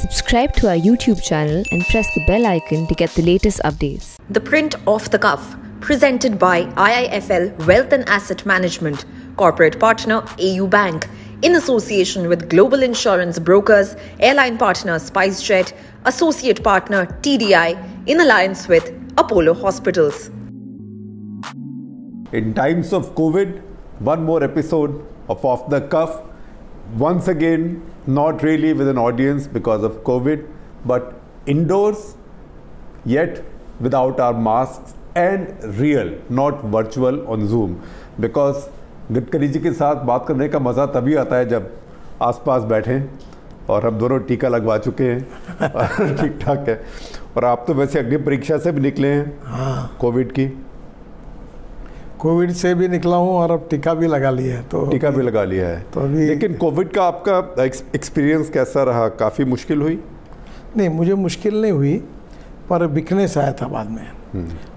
Subscribe to our YouTube channel and press the bell icon to get the latest updates. The print off the cuff, presented by IIFL Wealth and Asset Management, corporate partner AU Bank, in association with global insurance brokers, airline partner SpiceJet, associate partner TDI, in alliance with Apollo Hospitals. In times of COVID, one more episode of Off the Cuff. Once again, not really with an audience because of COVID, but indoors, yet without our masks and real, not virtual on Zoom. Because Gadkari ji के साथ बात करने का मज़ा तभी आता है जब आसपास बैठें और हम दोनों टीका लगवा चुके हैं ठीक ठाक है और आप तो वैसे अग्नि परीक्षा से भी निकले हैं हाँ कोविड की कोविड से भी निकला हूँ और अब टीका भी लगा लिया है तो टीका भी लगा लिया है। तो अभी- लेकिन कोविड का आपका एक्सपीरियंस कैसा रहा? काफ़ी मुश्किल हुई? नहीं मुझे मुश्किल नहीं हुई पर वीकनेस आया था बाद में।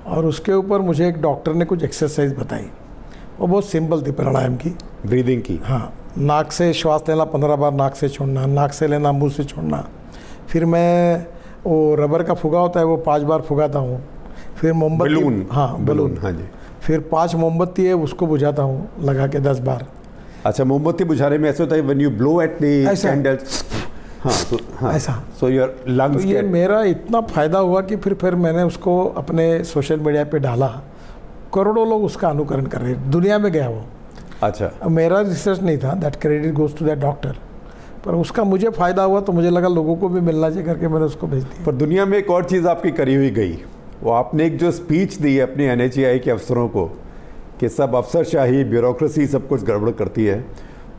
और उसके ऊपर मुझे एक डॉक्टर ने कुछ एक्सरसाइज बताई। वो बहुत सिंपल थी प्राणायाम की। ब्रीदिंग की? हाँ नाक से श्वास लेना पंद्रह बार नाक से छोड़ना नाक से लेना मुँह से छोड़ना। फिर मैं वो रबर का फुगा होता है वो पाँच बार फुगाता हूँ। फिर मोमबत्ती बलून हाँ बलून हाँ जी। फिर पाँच मोमबत्ती है उसको बुझाता हूँ लगा के दस बार। अच्छा मोमबत्ती बुझाने में ऐसे होता है when you blow at the ऐसा। कैंडल हाँ तो हाँ। ऐसा। सो योर लंग्स ये मेरा इतना फ़ायदा हुआ कि फिर फिर मैंने उसको अपने सोशल मीडिया पे डाला। करोड़ों लोग उसका अनुकरण कर रहे हैं। दुनिया में गया वो। अच्छा। मेरा रिसर्च नहीं था। That credit goes to that doctor पर उसका मुझे फ़ायदा हुआ तो मुझे लगा लोगों को भी मिलना चाहिए करके मैंने उसको भेज दिया। पर दुनिया में एक और चीज़ आपकी करी हुई गई। वो आपने एक जो स्पीच दी है अपने एन के अफसरों को, कि सब अफसरशाही ब्यूरोक्रेसी सब कुछ गड़बड़ करती है,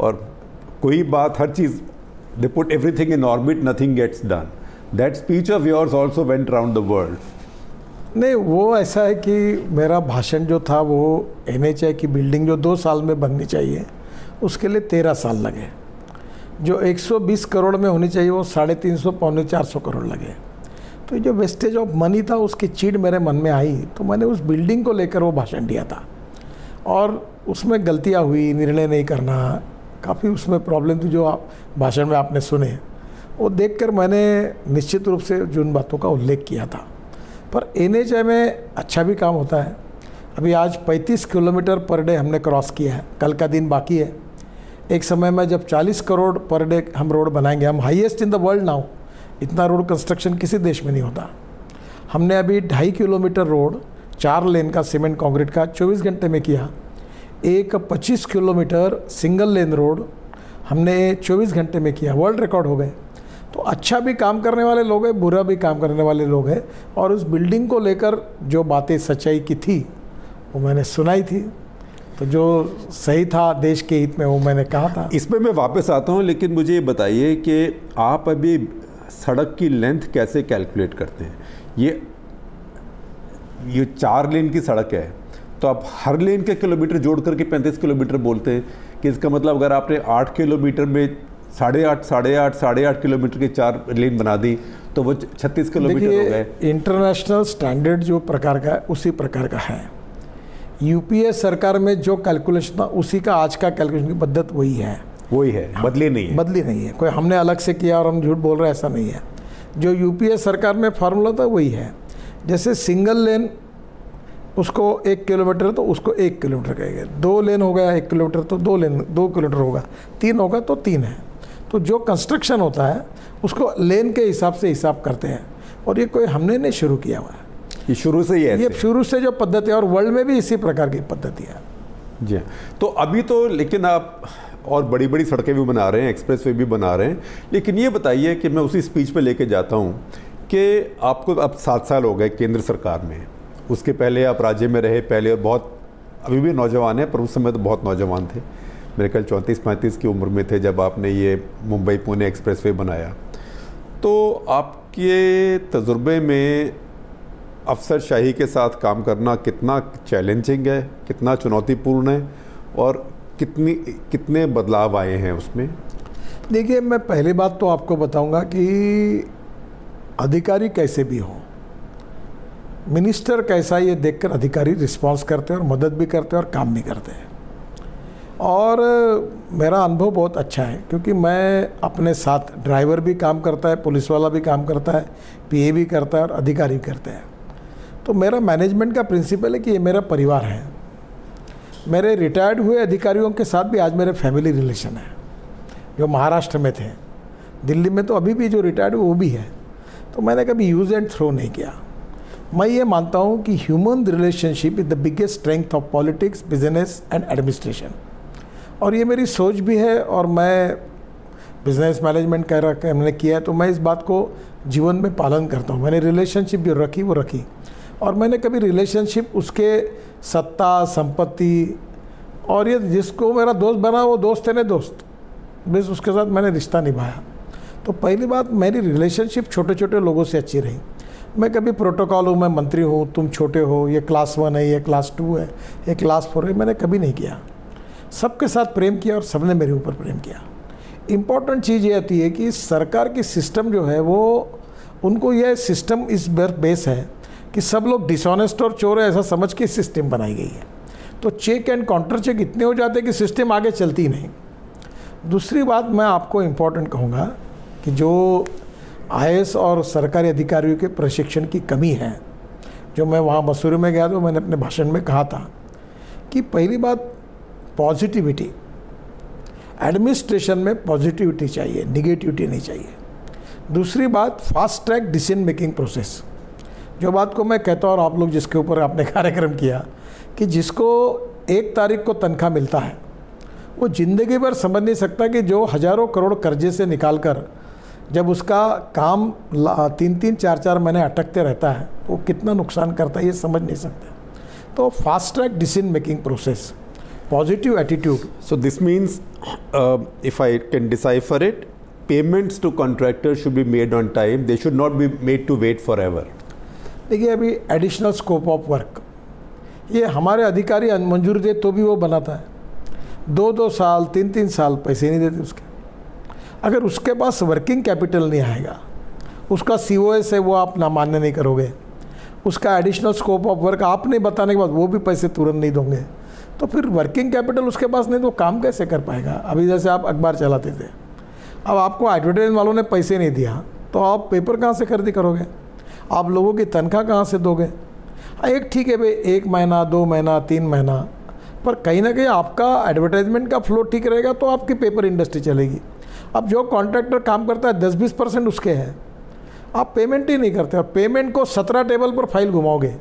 और कोई बात, हर चीज़ they put everything in orbit nothing gets done that speech of yours also went around the world नहीं, वो ऐसा है कि मेरा भाषण जो था, वो एन की बिल्डिंग जो दो साल में बननी चाहिए, उसके लिए तेरह साल लगे। जो 120 करोड़ में होनी चाहिए, वो साढ़े तीन सौ, पौने चार सौ करोड़ लगे। तो जो वेस्टेज ऑफ़ मनी था, उसकी चीड़ मेरे मन में आई तो मैंने उस बिल्डिंग को लेकर वो भाषण दिया था। और उसमें गलतियाँ हुई, निर्णय नहीं करना, काफ़ी उसमें प्रॉब्लम थी जो आप, भाषण में आपने सुने। वो देखकर मैंने निश्चित रूप से जिन बातों का उल्लेख किया था। पर एनएचए में अच्छा भी काम होता है। अभी आज 35 किलोमीटर पर डे हमने क्रॉस किया है। कल का दिन बाकी है। एक समय में जब 40 करोड़ पर डे हम रोड बनाएँगे, हम highest in the world now इतना रोड कंस्ट्रक्शन किसी देश में नहीं होता। हमने अभी ढाई किलोमीटर रोड, चार लेन का सीमेंट कंक्रीट का 24 घंटे में किया। एक 25 किलोमीटर सिंगल लेन रोड हमने 24 घंटे में किया। वर्ल्ड रिकॉर्ड हो गए। तो अच्छा भी काम करने वाले लोग हैं, बुरा भी काम करने वाले लोग हैं। और उस बिल्डिंग को लेकर जो बातें सच्चाई की थी, वो मैंने सुनाई थी। तो जो सही था देश के हित में, वो मैंने कहा था। इसमें मैं वापस आता हूँ, लेकिन मुझे ये बताइए कि आप अभी सड़क की लेंथ कैसे कैलकुलेट करते हैं? ये ये चार लेन की सड़क है तो आप हर लेन के किलोमीटर जोड़ करके पैंतीस किलोमीटर बोलते हैं कि इसका मतलब अगर आपने आठ किलोमीटर में साढ़े आठ साढ़े आठ साढ़े आठ किलोमीटर की चार लेन बना दी तो वो छत्तीस किलोमीटर हो गए। इंटरनेशनल स्टैंडर्ड जो प्रकार का है उसी प्रकार का है। यूपीए सरकार में जो कैलकुलेशन था उसी का आज का कैलकुलेशन की पद्धति वही है। वही है बदली नहीं है। बदली नहीं है। कोई हमने अलग से किया और हम झूठ बोल रहे हैं ऐसा नहीं है। जो यूपीए सरकार में फार्मूला था वही है। जैसे सिंगल लेन उसको एक किलोमीटर तो उसको एक किलोमीटर कहेंगे दो लेन हो गया एक किलोमीटर तो दो लेन दो किलोमीटर होगा। तीन होगा तो तीन है। तो जो कंस्ट्रक्शन होता है उसको लेन के हिसाब से हिसाब करते हैं। और ये कोई हमने नहीं शुरू किया हुआ है। ये शुरू से ही है। ये शुरू से जो पद्धति है और वर्ल्ड में भी इसी प्रकार की पद्धति है। जी। तो अभी तो लेकिन आप और बड़ी बड़ी सड़कें भी बना रहे हैं एक्सप्रेस वे भी बना रहे हैं। लेकिन ये बताइए कि मैं उसी स्पीच पे लेके जाता हूँ कि आपको अब सात साल हो गए केंद्र सरकार में। उसके पहले आप राज्य में रहे, पहले और बहुत, अभी भी नौजवान हैं, पर उस समय तो बहुत नौजवान थे। मेरे ख्याल चौंतीस पैंतीस की उम्र में थे जब आपने ये मुंबई पुणे एक्सप्रेस वे बनाया। तो आपके तजुर्बे में अफसरशाही के साथ काम करना कितना चैलेंजिंग है, कितना चुनौतीपूर्ण है? और कितनी, कितने बदलाव आए हैं उसमें? देखिए, मैं पहली बात तो आपको बताऊँगा कि अधिकारी कैसे भी हों, मिनिस्टर कैसा ये देखकर अधिकारी रिस्पांस करते हैं और मदद भी करते हैं और काम भी करते हैं। और मेरा अनुभव बहुत अच्छा है, क्योंकि मैं अपने साथ ड्राइवर भी काम करता है, पुलिस वाला भी काम करता है, पीए भी करता है और अधिकारी भी करते हैं। तो मेरा मैनेजमेंट का प्रिंसिपल है कि ये मेरा परिवार है। मेरे रिटायर्ड हुए अधिकारियों के साथ भी आज मेरे फैमिली रिलेशन है। जो महाराष्ट्र में थे। दिल्ली में तो अभी भी जो रिटायर्ड वो भी है। तो मैंने कभी यूज़ एंड थ्रो नहीं किया। मैं ये मानता हूँ कि human relationship is the biggest strength of politics business and administration और ये मेरी सोच भी है और मैं बिज़नेस मैनेजमेंट कह रहा मैंने किया है। तो मैं इस बात को जीवन में पालन करता हूँ। मैंने रिलेशनशिप जो रखी, वो रखी। और मैंने कभी रिलेशनशिप उसके सत्ता, संपत्ति, और ये जिसको मेरा दोस्त बना, वो दोस्त है ना दोस्त। बस उसके साथ मैंने रिश्ता निभाया। तो पहली बात, मेरी रिलेशनशिप छोटे छोटे लोगों से अच्छी रही। मैं कभी प्रोटोकॉल हूँ, मैं मंत्री हूँ, तुम छोटे हो, ये क्लास वन है, ये क्लास टू है, ये क्लास फोर है, मैंने कभी नहीं किया। सबके साथ प्रेम किया और सबने मेरे ऊपर प्रेम किया। इंपॉर्टेंट चीज़ ये आती है कि सरकार की सिस्टम जो है, वो, उनको यह सिस्टम इस बेस है कि सब लोग डिसऑनेस्ट और चोर है, ऐसा समझ के सिस्टम बनाई गई है। तो चेक एंड काउंटर चेक इतने हो जाते हैं कि सिस्टम आगे चलती नहीं। दूसरी बात मैं आपको इम्पोर्टेंट कहूँगा कि जो आई और सरकारी अधिकारियों के प्रशिक्षण की कमी है, जो मैं वहाँ मसूरी में गया तो मैंने अपने भाषण में कहा था कि पहली बात पॉजिटिविटी एडमिनिस्ट्रेशन में पॉजिटिविटी चाहिए निगेटिविटी नहीं चाहिए। दूसरी बात fast track decision making process जो बात को मैं कहता हूँ और आप लोग जिसके ऊपर आपने कार्यक्रम किया कि जिसको एक तारीख को तनख्वाह मिलता है वो ज़िंदगी भर समझ नहीं सकता कि जो हज़ारों करोड़ कर्जे से निकाल कर जब उसका काम तीन तीन चार चार महीने अटकते रहता है वो कितना नुकसान करता है ये समझ नहीं सकते तो fast track decision making process positive attitude. So this means, uh, if I can decipher it, payments to contractors should be made on time. They should not be made to wait forever. देखिए, अभी additional scope of work ये हमारे अधिकारी मंजूर दे तो भी वो बनाता है। दो दो साल, तीन तीन साल पैसे नहीं देते उसके। अगर उसके पास वर्किंग कैपिटल नहीं आएगा, उसका सी ओ एस है, वो आप ना मान्य नहीं करोगे। उसका एडिशनल स्कोप ऑफ़ वर्क आप नहीं बताने के बाद वो भी पैसे तुरंत नहीं दोगे। तो फिर वर्किंग कैपिटल उसके पास नहीं तो काम कैसे कर पाएगा? अभी जैसे आप अखबार चलाते थे। अब आपको एडवर्टाइजमेंट वालों ने पैसे नहीं दिया तो आप पेपर कहाँ से खरीदी करोगे? आप लोगों की तनख्वाह कहाँ से दोगे? हाँ, एक ठीक है भाई एक महीना दो महीना तीन महीना। पर कहीं ना कहीं आपका एडवर्टाइजमेंट का फ्लो ठीक रहेगा तो आपकी पेपर इंडस्ट्री चलेगी। अब जो कॉन्ट्रैक्टर काम करता है दस बीस परसेंट उसके हैं। आप पेमेंट ही नहीं करते और पेमेंट को सत्रह टेबल पर फ़ाइल घुमाओगे।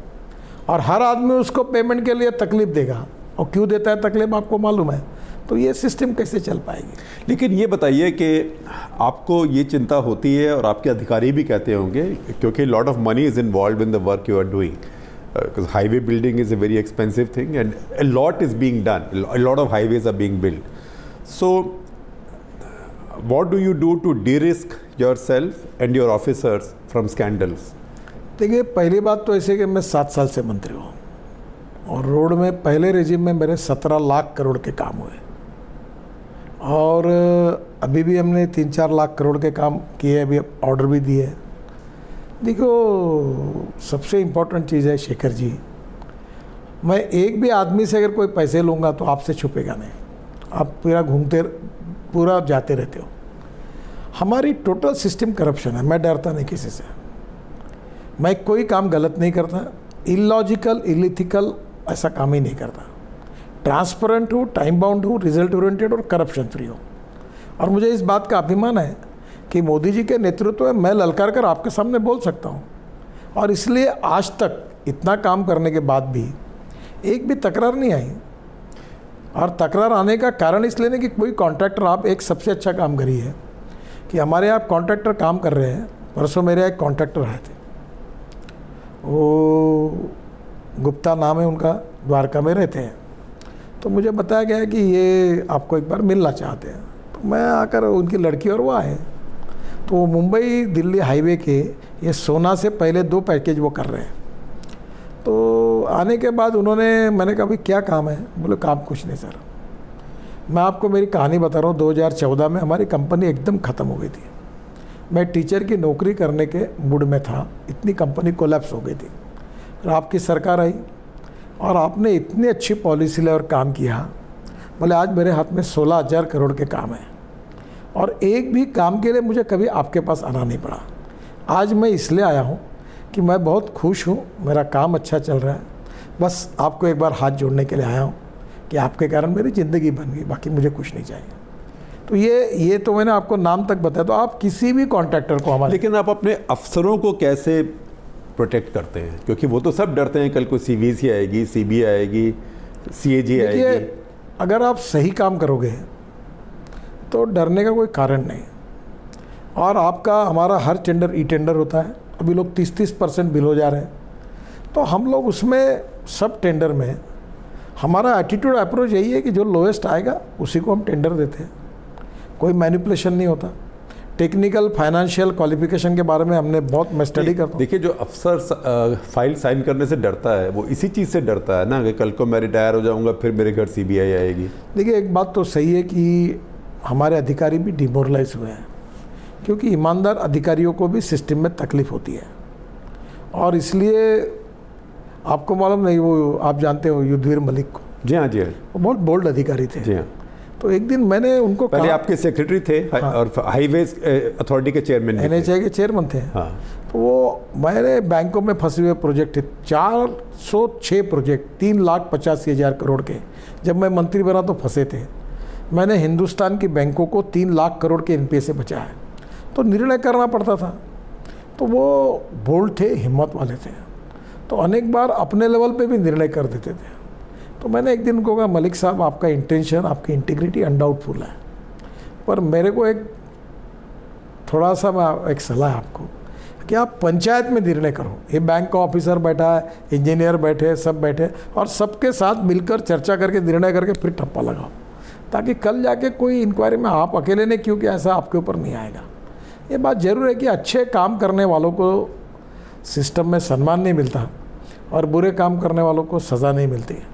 और हर आदमी उसको पेमेंट के लिए तकलीफ़ देगा। और क्यों देता है तकलीफ़ आपको मालूम है। तो ये सिस्टम कैसे चल पाएगी? लेकिन ये बताइए कि आपको ये चिंता होती है और आपके अधिकारी भी कहते होंगे क्योंकि lot of money is involve in the work you are doing highway building is a very expensive thing and a lot is being done lot of highways are being build so what do you do to derisk yourself and your officers from scandals देखिए पहली बात तो ऐसे कि मैं सात साल से मंत्री हूँ और रोड में पहले रेजिम में मेरे सत्रह लाख करोड़ के काम हुए। और अभी भी हमने तीन चार लाख करोड़ के काम किए अभी ऑर्डर भी दिए देखो, सबसे इम्पोर्टेंट चीज़ है शेखर जी, मैं एक भी आदमी से अगर कोई पैसे लूँगा तो आपसे छुपेगा नहीं। आप पूरा घूमते, पूरा जाते रहते हो। हमारी टोटल सिस्टम करप्शन है, मैं डरता नहीं किसी से। मैं कोई काम गलत नहीं करता इलॉजिकल इलिथिकल ऐसा काम ही नहीं करता। ट्रांसपेरेंट हो, टाइम बाउंड हो, रिज़ल्ट ओरिएंटेड और करप्शन फ्री हो। और मुझे इस बात का अभिमान है कि मोदी जी के नेतृत्व में मैं ललकार कर आपके सामने बोल सकता हूँ। और इसलिए आज तक इतना काम करने के बाद भी एक भी तकरार नहीं आई। और तकरार आने का कारण इसलिए नहीं कि कोई कॉन्ट्रैक्टर, आप एक सबसे अच्छा काम करी है कि हमारे यहाँ कॉन्ट्रैक्टर काम कर रहे हैं। परसों मेरे एक कॉन्ट्रैक्टर आए थे। वो गुप्ता नाम है उनका, द्वारका में रहते हैं। तो मुझे बताया गया कि ये आपको एक बार मिलना चाहते हैं। तो मैं आकर उनकी लड़की और वो आए तो मुंबई दिल्ली हाईवे के ये सोना से पहले दो पैकेज वो कर रहे हैं। तो आने के बाद उन्होंने, मैंने कहा भाई क्या काम है? बोले, काम कुछ नहीं सर। मैं आपको मेरी कहानी बता रहा हूँ। 2014 में हमारी कंपनी एकदम ख़त्म हो गई थी। मैं टीचर की नौकरी करने के मूड में था। इतनी कंपनी कोलैप्स हो गई थी। फिर आपकी सरकार आई। और आपने इतनी अच्छी पॉलिसी ले और काम किया। बोले आज मेरे हाथ में सोलह हज़ार करोड़ के काम हैं, और एक भी काम के लिए मुझे कभी आपके पास आना नहीं पड़ा। आज मैं इसलिए आया हूँ कि मैं बहुत खुश हूँ, मेरा काम अच्छा चल रहा है। बस आपको एक बार हाथ जोड़ने के लिए आया हूँ कि आपके कारण मेरी ज़िंदगी बन गई, बाकी मुझे कुछ नहीं चाहिए। तो ये ये तो मैंने आपको नाम तक बताया तो आप किसी भी कॉन्ट्रैक्टर को हमारे लेकिन आप अपने अफसरों को कैसे प्रोटेक्ट करते हैं क्योंकि वो तो सब डरते हैं कल को सी बी सी आएगी सी बी आएगी सी देखिए आएगी। अगर आप सही काम करोगे तो डरने का कोई कारण नहीं। और आपका हमारा हर टेंडर ई टेंडर होता है अभी लोग तीस तीस परसेंट बिल हो जा रहे हैं। तो हम लोग उसमें सब टेंडर में हमारा एटीट्यूड अप्रोच यही है कि जो लोएस्ट आएगा उसी को हम टेंडर देते हैं। कोई मैनिपुलेशन नहीं होता। टेक्निकल फाइनेंशियल क्वालिफिकेशन के बारे में हमने बहुत मैं स्टडी करता हूँ। देखिए जो अफसर फ़ाइल साइन करने से डरता है वो इसी चीज़ से डरता है ना कि कल को मैं रिटायर हो जाऊँगा फिर मेरे घर सीबीआई आएगी। देखिए एक बात तो सही है कि हमारे अधिकारी भी डिमोरलाइज हुए हैं क्योंकि ईमानदार अधिकारियों को भी सिस्टम में तकलीफ़ होती है। और इसलिए आपको मालूम नहीं वो आप जानते हो युद्धवीर मलिक को? जी हाँ जी हाँ। वो बहुत बोल्ड अधिकारी थे। जी हाँ। तो एक दिन मैंने उनको पहले आपके सेक्रेटरी थे हाँ, और हाईवे अथॉरिटी के चेयरमैन एन थे। के चेयरमैन थे। हाँ। तो वो मैंने बैंकों में फंसे हुए प्रोजेक्ट थे। चार सौ छः प्रोजेक्ट तीन लाख पचासी हज़ार करोड़ के। जब मैं मंत्री बना तो फंसे थे। मैंने हिंदुस्तान की बैंकों को तीन लाख करोड़ के एनपीए से बचाया। तो निर्णय करना पड़ता था। तो वो बोल्ड थे हिम्मत वाले थे। तो अनेक बार अपने लेवल पे भी निर्णय कर देते थे। तो मैंने एक दिन उनको कहा मलिक साहब आपका इंटेंशन आपकी इंटीग्रिटी अनडाउटफुल है। पर मेरे को एक थोड़ा सा मैं एक सलाह आपको कि आप पंचायत में निर्णय करो। ये बैंक का ऑफिसर बैठा है इंजीनियर बैठे हैं, सब बैठे हैं, और सबके साथ मिलकर चर्चा करके निर्णय करके फिर ठप्पा लगाओ। ताकि कल जाके कोई इंक्वायरी में आप अकेले ने क्योंकि ऐसा आपके ऊपर नहीं आएगा। ये बात ज़रूर है कि अच्छे काम करने वालों को सिस्टम में सम्मान नहीं मिलता और बुरे काम करने वालों को सज़ा नहीं मिलती। तो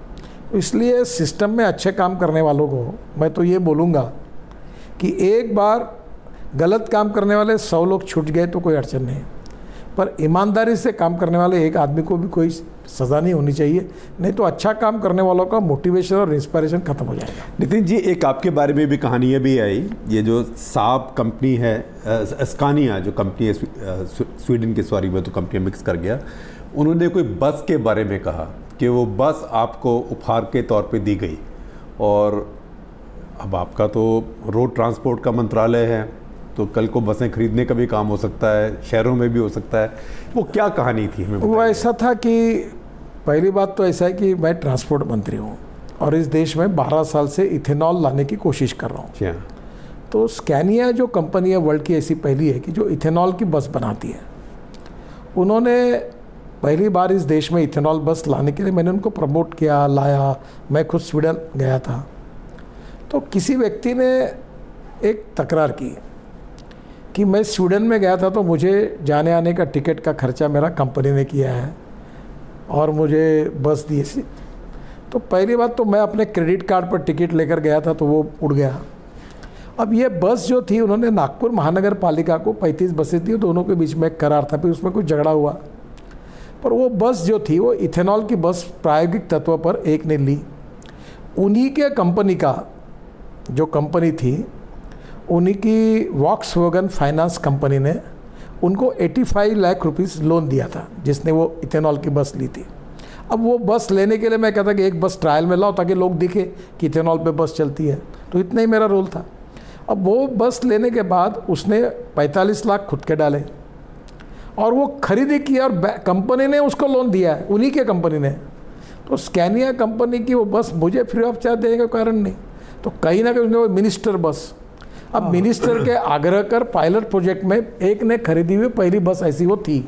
इसलिए सिस्टम में अच्छे काम करने वालों को मैं तो ये बोलूँगा कि एक बार गलत काम करने वाले सौ लोग छूट गए तो कोई अड़चन नहीं। पर ईमानदारी से काम करने वाले एक आदमी को भी कोई सज़ा नहीं होनी चाहिए, नहीं तो अच्छा काम करने वालों का मोटिवेशन और इंस्पायरेशन खत्म हो जाएगा। नितिन जी, एक आपके बारे में भी कहानी अभी आई, ये जो साब कंपनी है स्कानिया जो कंपनी है, स्वी- स्वी- स्वीडन की सॉरी, में तो कंपनी मिक्स कर गया, उन्होंने कोई बस के बारे में कहा। कि वो बस आपको उपहार के तौर पे दी गई। और अब आपका तो रोड ट्रांसपोर्ट का मंत्रालय है तो कल को बसें खरीदने का भी काम हो सकता है शहरों में भी हो सकता है। वो क्या कहानी थी हमें वो ऐसा था कि पहली बात तो ऐसा है कि मैं ट्रांसपोर्ट मंत्री हूँ और इस देश में 12 साल से इथेनॉल लाने की कोशिश कर रहा हूँ। हाँ तो स्कैनिया जो कंपनी है वर्ल्ड की ऐसी पहली है कि जो इथेनॉल की बस बनाती है उन्होंने पहली बार इस देश में इथेनॉल बस लाने के लिए मैंने उनको प्रमोट किया, लाया। मैं खुद स्वीडन गया था। तो किसी व्यक्ति ने एक तकरार की कि मैं स्वीडन में गया था तो मुझे जाने आने का टिकट का खर्चा मेरा कंपनी ने किया है और मुझे बस दी थी तो पहली बात तो मैं अपने क्रेडिट कार्ड पर टिकट लेकर गया था तो वो उड़ गया। अब ये बस जो थी, उन्होंने नागपुर महानगर पालिका को 35 बसें दी, दोनों के बीच में एक करार था, फिर उसमें कुछ झगड़ा हुआ। पर वो बस जो थी, वो इथेनॉल की बस प्रायोगिक तत्व पर एक ने ली। उन्हीं के कंपनी का, जो कंपनी थी, उन्हीं की वॉक्स वोगन फाइनेंस कंपनी ने उनको 85 लाख रुपीस लोन दिया था, जिसने वो इथेनॉल की बस ली थी। अब वो बस लेने के लिए मैं कहता कि एक बस ट्रायल में लाओ ताकि लोग दिखे कि इथेनॉल पे बस चलती है। तो इतना ही मेरा रोल था। अब वो बस लेने के बाद उसने 45 लाख खुद के डाले। और वो खरीदी की और कंपनी ने उसको लोन दिया है उन्हीं के कंपनी ने। तो स्कैनिया कंपनी की वो बस मुझे फ्री ऑफ़ चार्ज देने का कारण नहीं। तो कहीं ना कहीं उसने वो मिनिस्टर बस। अब मिनिस्टर के आग्रह कर पायलट प्रोजेक्ट में एक ने खरीदी हुई पहली बस ऐसी वो थी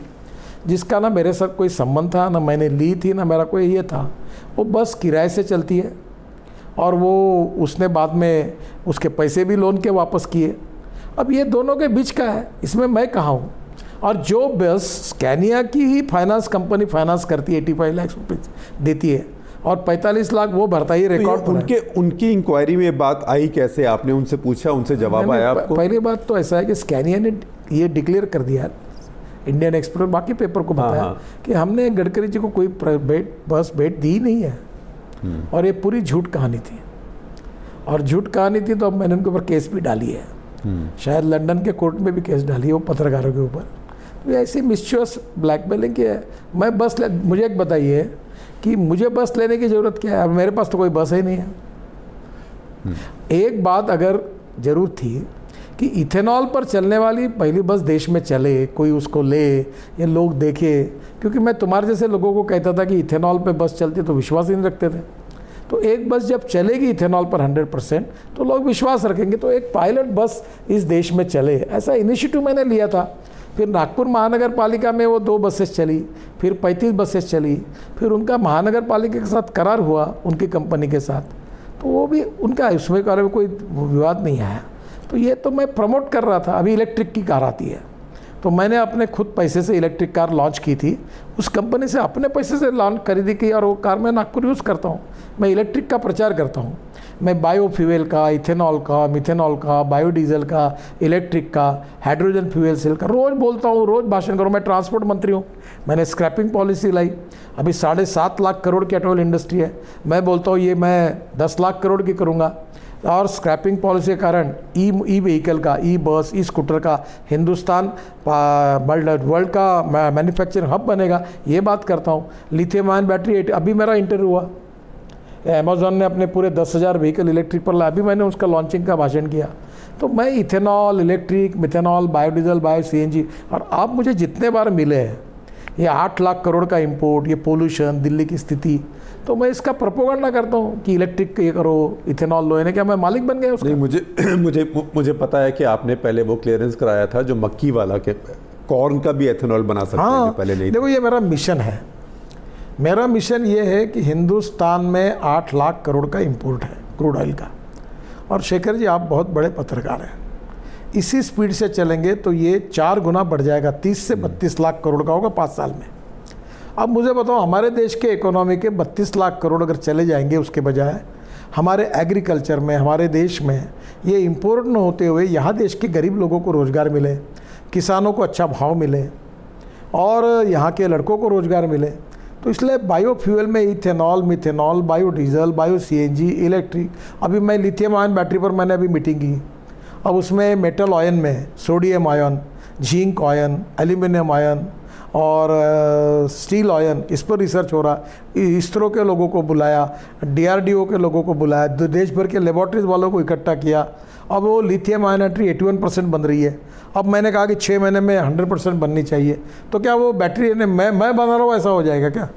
जिसका ना मेरे साथ कोई संबंध था ना मैंने ली थी ना मेरा कोई ये था। वो बस किराए से चलती है और वो उसने बाद में उसके पैसे भी लोन के वापस किए। अब ये दोनों के बीच का है इसमें मैं कहाँ हूँ? और जो बस स्कैनिया की ही फाइनेंस कंपनी फाइनेंस करती है एटी फाइव लाख रुपीज़ देती है और 45 लाख वो भरता ही तो रिकॉर्ड है। उनके उनकी इंक्वायरी में ये बात आई कैसे? आपने उनसे पूछा उनसे जवाब आया आपको? पहली बात तो ऐसा है कि स्कैनिया ने ये डिक्लेयर कर दिया इंडियन एक्सप्रेस बाकी पेपर को हाँ, बताया हाँ। कि हमने गडकरी जी को कोई प्राइवेट बस भेंट दी नहीं है। हम्म। और ये पूरी झूठ कहानी थी। और झूठ कहानी थी तो अब मैंने उनके ऊपर केस भी डाली है। शायद लंदन के कोर्ट में भी केस डाली है वो पत्रकारों के ऊपर। तो ऐसी मिस्चुअस ब्लैकमेलिंग की है। मैं बस ले मुझे एक बताइए कि मुझे बस लेने की ज़रूरत क्या है? अब मेरे पास तो कोई बस ही नहीं है। एक बात अगर ज़रूर थी कि इथेनॉल पर चलने वाली पहली बस देश में चले कोई उसको ले या लोग देखे क्योंकि मैं तुम्हारे जैसे लोगों को कहता था कि इथेनॉल पे बस चलती तो विश्वास ही नहीं रखते थे। तो एक बस जब चलेगी इथेनॉल पर 100 परसेंट तो लोग विश्वास रखेंगे तो एक पायलट बस इस देश में चले। ऐसा इनिशिएटिव मैंने लिया था। फिर नागपुर महानगर पालिका में वो दो बसेस चली, फिर 35 बसेस चली, फिर उनका महानगर पालिका के साथ करार हुआ उनकी कंपनी के साथ। तो वो भी उनका उसमें बारे में कोई विवाद नहीं आया। तो ये तो मैं प्रमोट कर रहा था, अभी इलेक्ट्रिक की कार आती है। तो मैंने अपने खुद पैसे से इलेक्ट्रिक कार लॉन्च की थी। उस कंपनी से अपने पैसे से लॉन्च खरीदी की और वो कार मैं नागपुर यूज़ करता हूँ। मैं इलेक्ट्रिक का प्रचार करता हूँ। मैं बायो फ्यूल का इथेनॉल का मिथेनॉल का बायोडीजल का इलेक्ट्रिक का हाइड्रोजन फ्यूल सेल का, रोज़ बोलता हूँ, रोज़ भाषण करूँ, मैं ट्रांसपोर्ट मंत्री हूँ। मैंने स्क्रैपिंग पॉलिसी लाई। अभी साढ़े सात लाख करोड़ की ऑटोमोबाइल इंडस्ट्री है। मैं बोलता हूँ, ये मैं दस लाख करोड़ की करूँगा। और स्क्रैपिंग पॉलिसी के कारण ई ई व्हीकल का, ई बस ई स्कूटर का, हिंदुस्तान वर्ल्ड का मैन्युफैक्चरिंग हब बनेगा। ये बात करता हूँ। लिथियम आयन बैटरी, अभी मेरा इंटरव्यू हुआ। अमेजोन ने अपने पूरे दस हज़ार व्हीकल इलेक्ट्रिक पर लाया अभी मैंने उसका लॉन्चिंग का भाषण किया। तो मैं ethanol electric methanol biodiesel bio C और आप मुझे जितने बार मिले हैं ये आठ लाख करोड़ का इम्पोर्ट ये पोल्यूशन दिल्ली की स्थिति तो मैं इसका प्रोपोगंडा करता हूँ कि इलेक्ट्रिक ये करो इथेनॉल लो। यानी क्या मैं मालिक बन गया उसका? नहीं मुझे मुझे मुझे पता है कि आपने पहले वो क्लियरेंस कराया था जो मक्की वाला के कॉर्न का भी एथेनॉल बना सकते हाँ हैं। पहले नहीं देखो ये मेरा मिशन है। मेरा मिशन ये है कि हिंदुस्तान में आठ लाख करोड़ का इम्पोर्ट है क्रूड ऑयल का। और शेखर जी आप बहुत बड़े पत्रकार हैं। इसी स्पीड से चलेंगे तो ये चार गुना बढ़ जाएगा तीस से बत्तीस लाख करोड़ का होगा पाँच साल में। अब मुझे बताओ हमारे देश के इकोनॉमी के बत्तीस लाख करोड़ अगर चले जाएँगे उसके बजाय हमारे एग्रीकल्चर में हमारे देश में ये इम्पोर्ट न होते हुए यहाँ देश के गरीब लोगों को रोज़गार मिले किसानों को अच्छा भाव मिले और यहाँ के लड़कों को रोज़गार मिले तो इसलिए बायो फ्यूल में ethanol methanol biodiesel bio CNG electric अभी मैं लिथियम आयन बैटरी पर मैंने अभी मीटिंग की। अब उसमें मेटल आयन में sodium ion zinc ion aluminium ion और स्टील आयन इस पर रिसर्च हो रहा। इसरो के लोगों को बुलाया डीआरडीओ के लोगों को बुलाया देश भर के लेबॉर्ट्रीज वालों को इकट्ठा किया। अब वो lithium ion battery eighty one percent बन रही है। अब मैंने कहा कि छः महीने में हंड्रेड परसेंट बननी चाहिए। तो क्या वो बैटरी ने मैं मैं बना रहा हूँ ऐसा हो जाएगा क्या?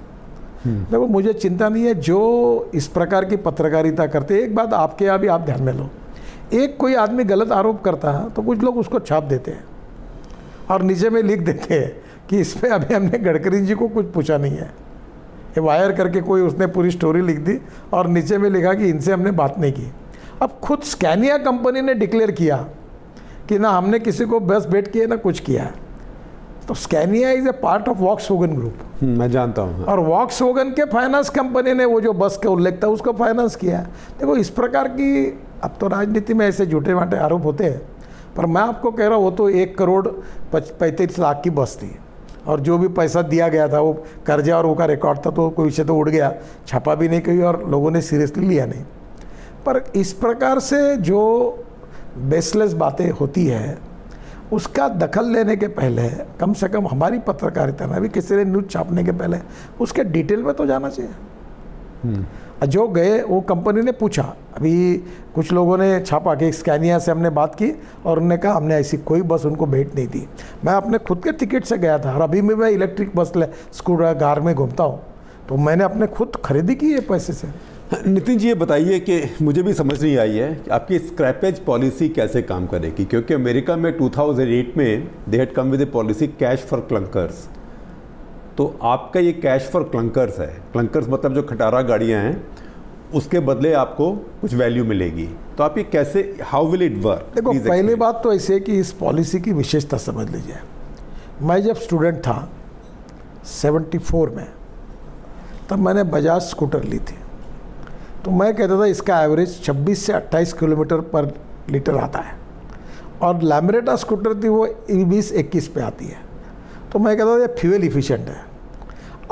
देखो मुझे चिंता नहीं है जो इस प्रकार की पत्रकारिता करते एक बात आपके यहाँ भी आप ध्यान में लो। एक कोई आदमी गलत आरोप करता है तो कुछ लोग उसको छाप देते हैं। और नीचे में लिख देते हैं कि इस पर अभी हमने गडकरी जी को कुछ पूछा नहीं है। ये वायर करके कोई उसने पूरी स्टोरी लिख दी और नीचे में लिखा कि इनसे हमने बात नहीं की। अब खुद स्कैनिया कंपनी ने डिक्लेयर किया कि ना हमने किसी को बस बेट किया ना कुछ किया। तो Scania is a part of Volkswagen group मैं जानता हूँ हाँ। और वॉक्स वोगन के फाइनेंस कंपनी ने वो जो बस का उल्लेख था उसको फाइनेंस किया देखो इस प्रकार की अब तो राजनीति में ऐसे झूठे वाटे आरोप होते हैं पर मैं आपको कह रहा हूँ वो तो एक करोड़ पैंतीस लाख की बस थी। और जो भी पैसा दिया गया था वो कर्जा और वो का रिकॉर्ड था तो कोई विषय तो उड़ गया। छापा भी नहीं कही और लोगों ने सीरियसली लिया नहीं। पर इस प्रकार से जो बेसलेस बातें होती है उसका दखल लेने के पहले कम से कम हमारी पत्रकारिता में भी किसी ने न्यूज़ छापने के पहले उसके डिटेल में तो जाना चाहिए। जो गए वो कंपनी ने पूछा। अभी कुछ लोगों ने छापा कि स्कैनिया से हमने बात की और उन्होंने कहा हमने ऐसी कोई बस उनको भेंट नहीं दी। मैं अपने खुद के टिकट से गया था और अभी भी मैं इलेक्ट्रिक बस ले स्कूटर कार में घूमता हूँ। तो मैंने अपने खुद खरीदी की है पैसे से। नितिन जी ये बताइए कि मुझे भी समझ नहीं आई है कि आपकी स्क्रैपेज पॉलिसी कैसे काम करेगी क्योंकि अमेरिका में 2008 में they had come with a policy cash for clunkers तो आपका ये कैश फॉर क्लंकर्स है। क्लंकर्स मतलब जो खटारा गाड़ियाँ हैं उसके बदले आपको कुछ वैल्यू मिलेगी। तो आप ये कैसे हाउ विल इट वर्क देखो पहली बात तो ऐसे कि इस पॉलिसी की विशेषता समझ लीजिए। मैं जब स्टूडेंट था 74 में तब मैंने बजाज स्कूटर ली थी। तो मैं कहता था इसका एवरेज 26 से 28 किलोमीटर पर लीटर आता है। और लैमरेटा स्कूटर थी वो बीस इक्कीस पे आती है। तो मैं कहता था ये फ्यूल इफिशेंट है।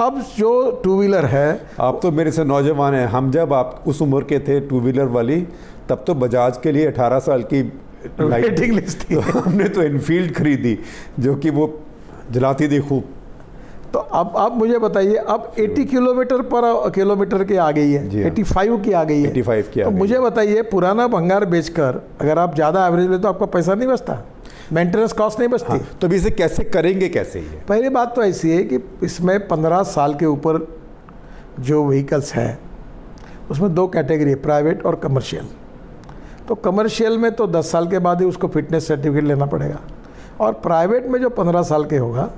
अब जो टू व्हीलर है आप तो मेरे से नौजवान हैं। हम जब आप उस उम्र के थे टू व्हीलर वाली तब तो बजाज के लिए 18 साल की वेटिंग लिस्ट थी। तो हमने तो इनफील्ड खरीदी जो कि वो जलाती थी खूब। तो अब अब मुझे बताइए अब 80 किलोमीटर पर किलोमीटर की आ गई है जी हाँ। 85 की आ गई है। 85 की आ तो मुझे बताइए पुराना भंगार बेचकर अगर आप ज़्यादा एवरेज ले तो आपका पैसा नहीं बचता? मेंटेनेंस कॉस्ट नहीं बचती? हाँ, तो अभी इसे कैसे करेंगे कैसे ये? पहली बात तो ऐसी है कि इसमें पंद्रह साल के ऊपर जो व्हीकल्स हैं उसमें दो कैटेगरी है प्राइवेट और कमर्शियल तो कमर्शियल में तो 10 साल के बाद ही उसको फिटनेस सर्टिफिकेट लेना पड़ेगा। और प्राइवेट में जो 15 साल के होगा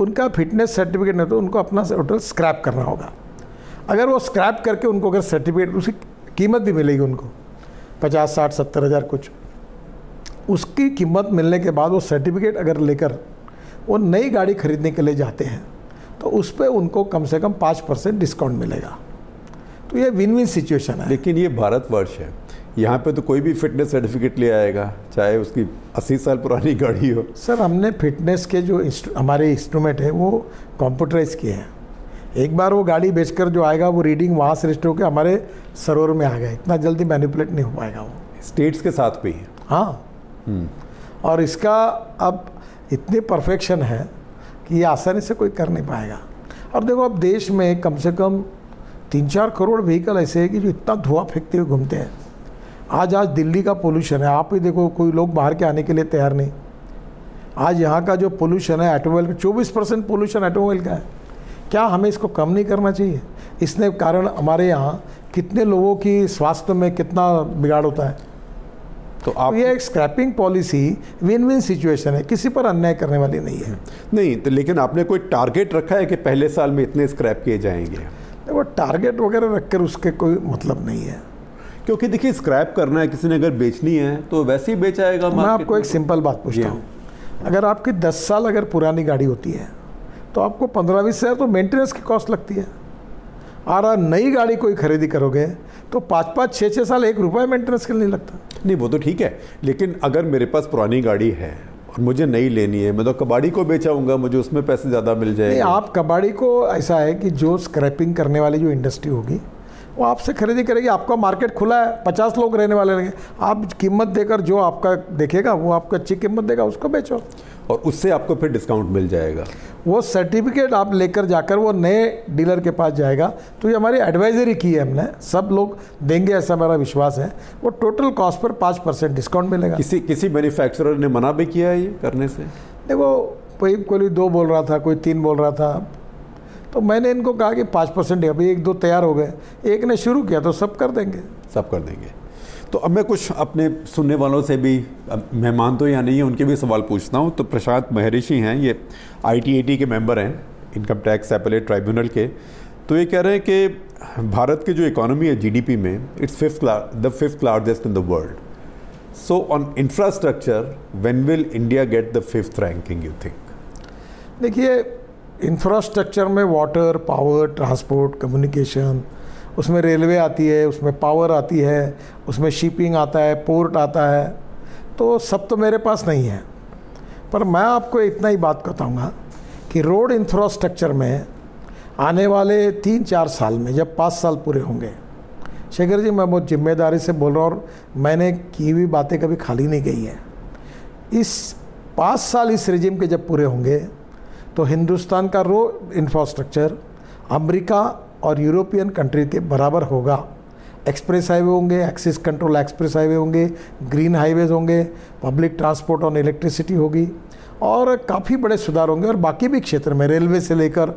उनका फिटनेस सर्टिफिकेट नहीं तो उनको अपना होटल स्क्रैप करना होगा। अगर वो स्क्रैप करके उनको अगर सर्टिफिकेट उसकी कीमत भी मिलेगी उनको। पचास, साठ, सत्तर हज़ार कुछ। उसकी कीमत मिलने के बाद वो सर्टिफिकेट अगर लेकर वो नई गाड़ी खरीदने के लिए जाते हैं तो उस पर उनको कम से कम पाँच परसेंट डिस्काउंट मिलेगा। तो ये विन विन सिचुएशन है। लेकिन ये भारतवर्ष है। यहाँ पे तो कोई भी फिटनेस सर्टिफिकेट ले आएगा चाहे उसकी 80 साल पुरानी गाड़ी हो। सर हमने फिटनेस के जो इंस्ट्रू- हमारे इंस्ट्रूमेंट है वो कंप्यूटराइज किए हैं। एक बार वो गाड़ी बेचकर जो आएगा वो रीडिंग वहाँ से रजिस्टर होकर हमारे सरोवर में आ गया। इतना जल्दी मैनिपुलेट नहीं हो पाएगा वो। स्टेट्स के साथ भी हाँ और इसका अब इतनी परफेक्शन है कि ये आसानी से कोई कर नहीं पाएगा। और देखो अब देश में कम से कम तीन चार करोड़ व्हीकल ऐसे हैं कि जो इतना धुआँ फेंकते हुए घूमते हैं। आज आज दिल्ली का पोल्यूशन है। आप ही देखो कोई लोग बाहर के आने के लिए तैयार नहीं। आज यहाँ का जो पोल्यूशन है ऑटोमोबाइल का चौबीस परसेंट पोल्यूशन ऑटोमोबाइल का है। क्या हमें इसको कम नहीं करना चाहिए? इसने कारण हमारे यहाँ कितने लोगों की स्वास्थ्य में कितना बिगाड़ होता है। तो आप ये एक scrapping policy win win situation है। किसी पर अन्याय करने वाली नहीं है। नहीं तो लेकिन आपने कोई टारगेट रखा है कि पहले साल में इतने स्क्रैप किए जाएँगे? देखो टारगेट वगैरह रखकर उसके कोई मतलब नहीं है। क्योंकि देखिए स्क्रैप करना है किसी ने अगर बेचनी है तो वैसे ही बेचाएगा मैं आपको एक। सिंपल बात पूछता हाँ। हूँ अगर आपकी 10 साल अगर पुरानी गाड़ी होती है तो आपको पंद्रह बीस हज़ार तो मेंटेनेंस की कॉस्ट लगती है और नई गाड़ी कोई खरीदी करोगे तो पाँच पाँच छः छः साल एक रुपये मेंटेनेंस के लिए नहीं लगता नहीं वो तो ठीक है लेकिन अगर मेरे पास पुरानी गाड़ी है और मुझे नई लेनी है मैं तो कबाड़ी को बेचाऊँगा मुझे उसमें पैसे ज़्यादा मिल जाएँगे आप कबाड़ी को ऐसा है कि जो स्क्रैपिंग करने वाली जो इंडस्ट्री होगी वो आपसे खरीदी करेगी आपका मार्केट खुला है पचास लोग रहने वाले रहेंगे। आप कीमत देकर जो आपका देखेगा वो आपको अच्छी कीमत देगा उसको बेचो। और उससे आपको फिर डिस्काउंट मिल जाएगा। वो सर्टिफिकेट आप लेकर जाकर वो नए डीलर के पास जाएगा। तो ये हमारी एडवाइजरी की है हमने। सब लोग देंगे ऐसा मेरा विश्वास है। वो टोटल कॉस्ट पर पाँच परसेंट डिस्काउंट मिलेगा। किसी किसी मैन्युफैक्चरर ने मना भी किया है ये करने से? देखो कोई कोई दो बोल रहा था कोई तीन बोल रहा था। तो मैंने इनको कहा कि पाँच परसेंट अभी एक दो तैयार हो गए। एक ने शुरू किया तो सब कर देंगे। सब कर देंगे। तो अब मैं कुछ अपने सुनने वालों से भी मेहमान तो या नहीं है उनके भी सवाल पूछता हूँ। तो प्रशांत महर्षि हैं ये आई के मेंबर हैं इनकम टैक्स एपलेट ट्राइब्यूनल के। तो ये कह रहे हैं कि भारत की जो इकोनॉमी है जीडीपी में it's fifth the fifth largest in the world so on infrastructure when will India get the fifth ranking you think देखिए इंफ्रास्ट्रक्चर में वाटर पावर ट्रांसपोर्ट कम्युनिकेशन उसमें रेलवे आती है, उसमें पावर आती है, उसमें शिपिंग आता है पोर्ट आता है तो सब तो मेरे पास नहीं है। पर मैं आपको इतना ही बात बताऊँगा कि रोड इंफ्रास्ट्रक्चर में आने वाले तीन चार साल में, जब पाँच साल पूरे होंगे, शेखर जी, मैं बहुत ज़िम्मेदारी से बोल रहा हूँ और मैंने की हुई बातें कभी खाली नहीं गई है। इस पाँच साल इस रिजिम के जब पूरे होंगे तो हिंदुस्तान का रोड इंफ्रास्ट्रक्चर अमेरिका और यूरोपियन कंट्री के बराबर होगा। एक्सप्रेस हाईवे होंगे एक्सिस कंट्रोल एक्सप्रेस हाईवे होंगे ग्रीन हाईवेज होंगे पब्लिक ट्रांसपोर्ट और इलेक्ट्रिसिटी होगी और काफ़ी बड़े सुधार होंगे और बाकी भी क्षेत्र में रेलवे से लेकर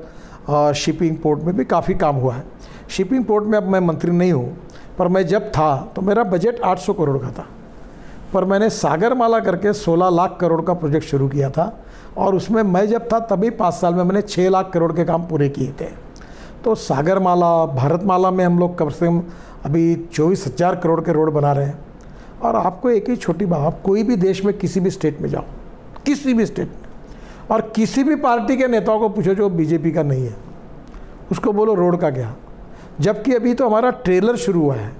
शिपिंग पोर्ट में भी काफ़ी काम हुआ है। शिपिंग पोर्ट में अब मैं मंत्री नहीं हूँ, पर मैं जब था तो मेरा बजट 800 करोड़ का था। पर मैंने सागरमाला करके 16 लाख करोड़ का प्रोजेक्ट शुरू किया था। और उसमें मैं जब था तभी पाँच साल में मैंने छः लाख करोड़ के काम पूरे किए थे। तो सागरमाला, भारतमाला में हम लोग कम से कम अभी चौबीस हज़ार करोड़ के रोड बना रहे हैं। और आपको एक ही छोटी बात, आप कोई भी देश में किसी भी स्टेट में जाओ, किसी भी स्टेट में, और किसी भी पार्टी के नेताओं को पूछो जो बीजेपी का नहीं है, उसको बोलो रोड का क्या। जबकि अभी तो हमारा ट्रेलर शुरू हुआ है,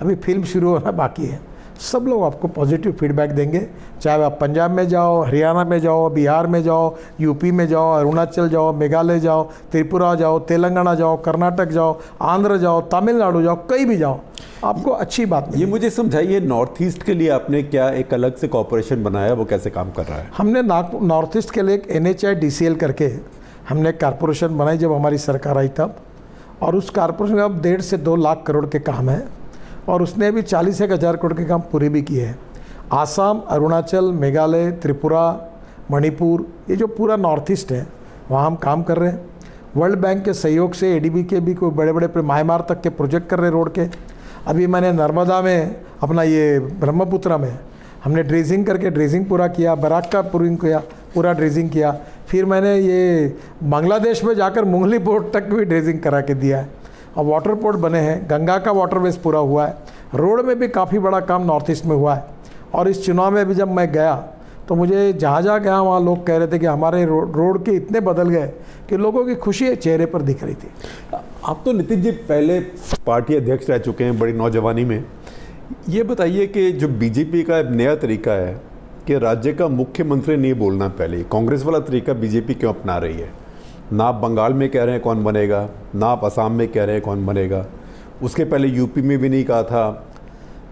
अभी फ़िल्म शुरू होना बाकी है। सब लोग आपको पॉजिटिव फीडबैक देंगे। चाहे आप पंजाब में जाओ हरियाणा में जाओ बिहार में जाओ यूपी में जाओ अरुणाचल जाओ मेघालय जाओ त्रिपुरा जाओ तेलंगाना जाओ कर्नाटक जाओ आंध्र जाओ तमिलनाडु जाओ कहीं भी जाओ आपको अच्छी बात नहीं ये मुझे समझाइए नॉर्थ ईस्ट के लिए आपने क्या एक अलग से कॉरपोरेशन बनाया? वो कैसे काम कर रहा है? हमने नॉर्थ ईस्ट के लिए एक N H I D C L करके हमने कारपोरेशन बनाई जब हमारी सरकार आई तब। और उस कॉरपोरेशन में अब डेढ़ से दो लाख करोड़ के काम है। और उसने अभी चालीस एक हज़ार करोड़ के काम पूरे भी किए हैं। आसाम, अरुणाचल, मेघालय, त्रिपुरा, मणिपुर, ये जो पूरा नॉर्थ ईस्ट है, वहाँ हम काम कर रहे हैं। वर्ल्ड बैंक के सहयोग से एडीबी के भी कोई बड़े बड़े म्यांमार तक के प्रोजेक्ट कर रहे रोड के। अभी मैंने नर्मदा में अपना ये ब्रह्मपुत्रा में हमने ड्रेजिंग करके ड्रेजिंग पूरा किया बराक का पूरी किया, पूरा ड्रेजिंग किया। फिर मैंने ये बांग्लादेश में जाकर मुंगली पोर्ट तक भी ड्रेजिंग करा के दिया है। और वाटर पोर्ट बने हैं। गंगा का वाटर वाटरवेज पूरा हुआ है। रोड में भी काफ़ी बड़ा काम नॉर्थ ईस्ट में हुआ है। और इस चुनाव में भी जब मैं गया तो मुझे जहाँ जहाँ गया वहाँ लोग कह रहे थे कि हमारे रोड के इतने बदल गए कि लोगों की खुशी चेहरे पर दिख रही थी। आप तो नितिन जी पहले पार्टी अध्यक्ष रह चुके हैं बड़ी नौजवानी में। ये बताइए कि जो बीजेपी का एक नया तरीका है कि राज्य का मुख्यमंत्री नहीं बोलना पहले। कांग्रेस वाला तरीका बीजेपी क्यों अपना रही है? ना आप बंगाल में कह रहे हैं कौन बनेगा, ना आप असम में कह रहे हैं कौन बनेगा। उसके पहले यूपी में भी नहीं कहा था।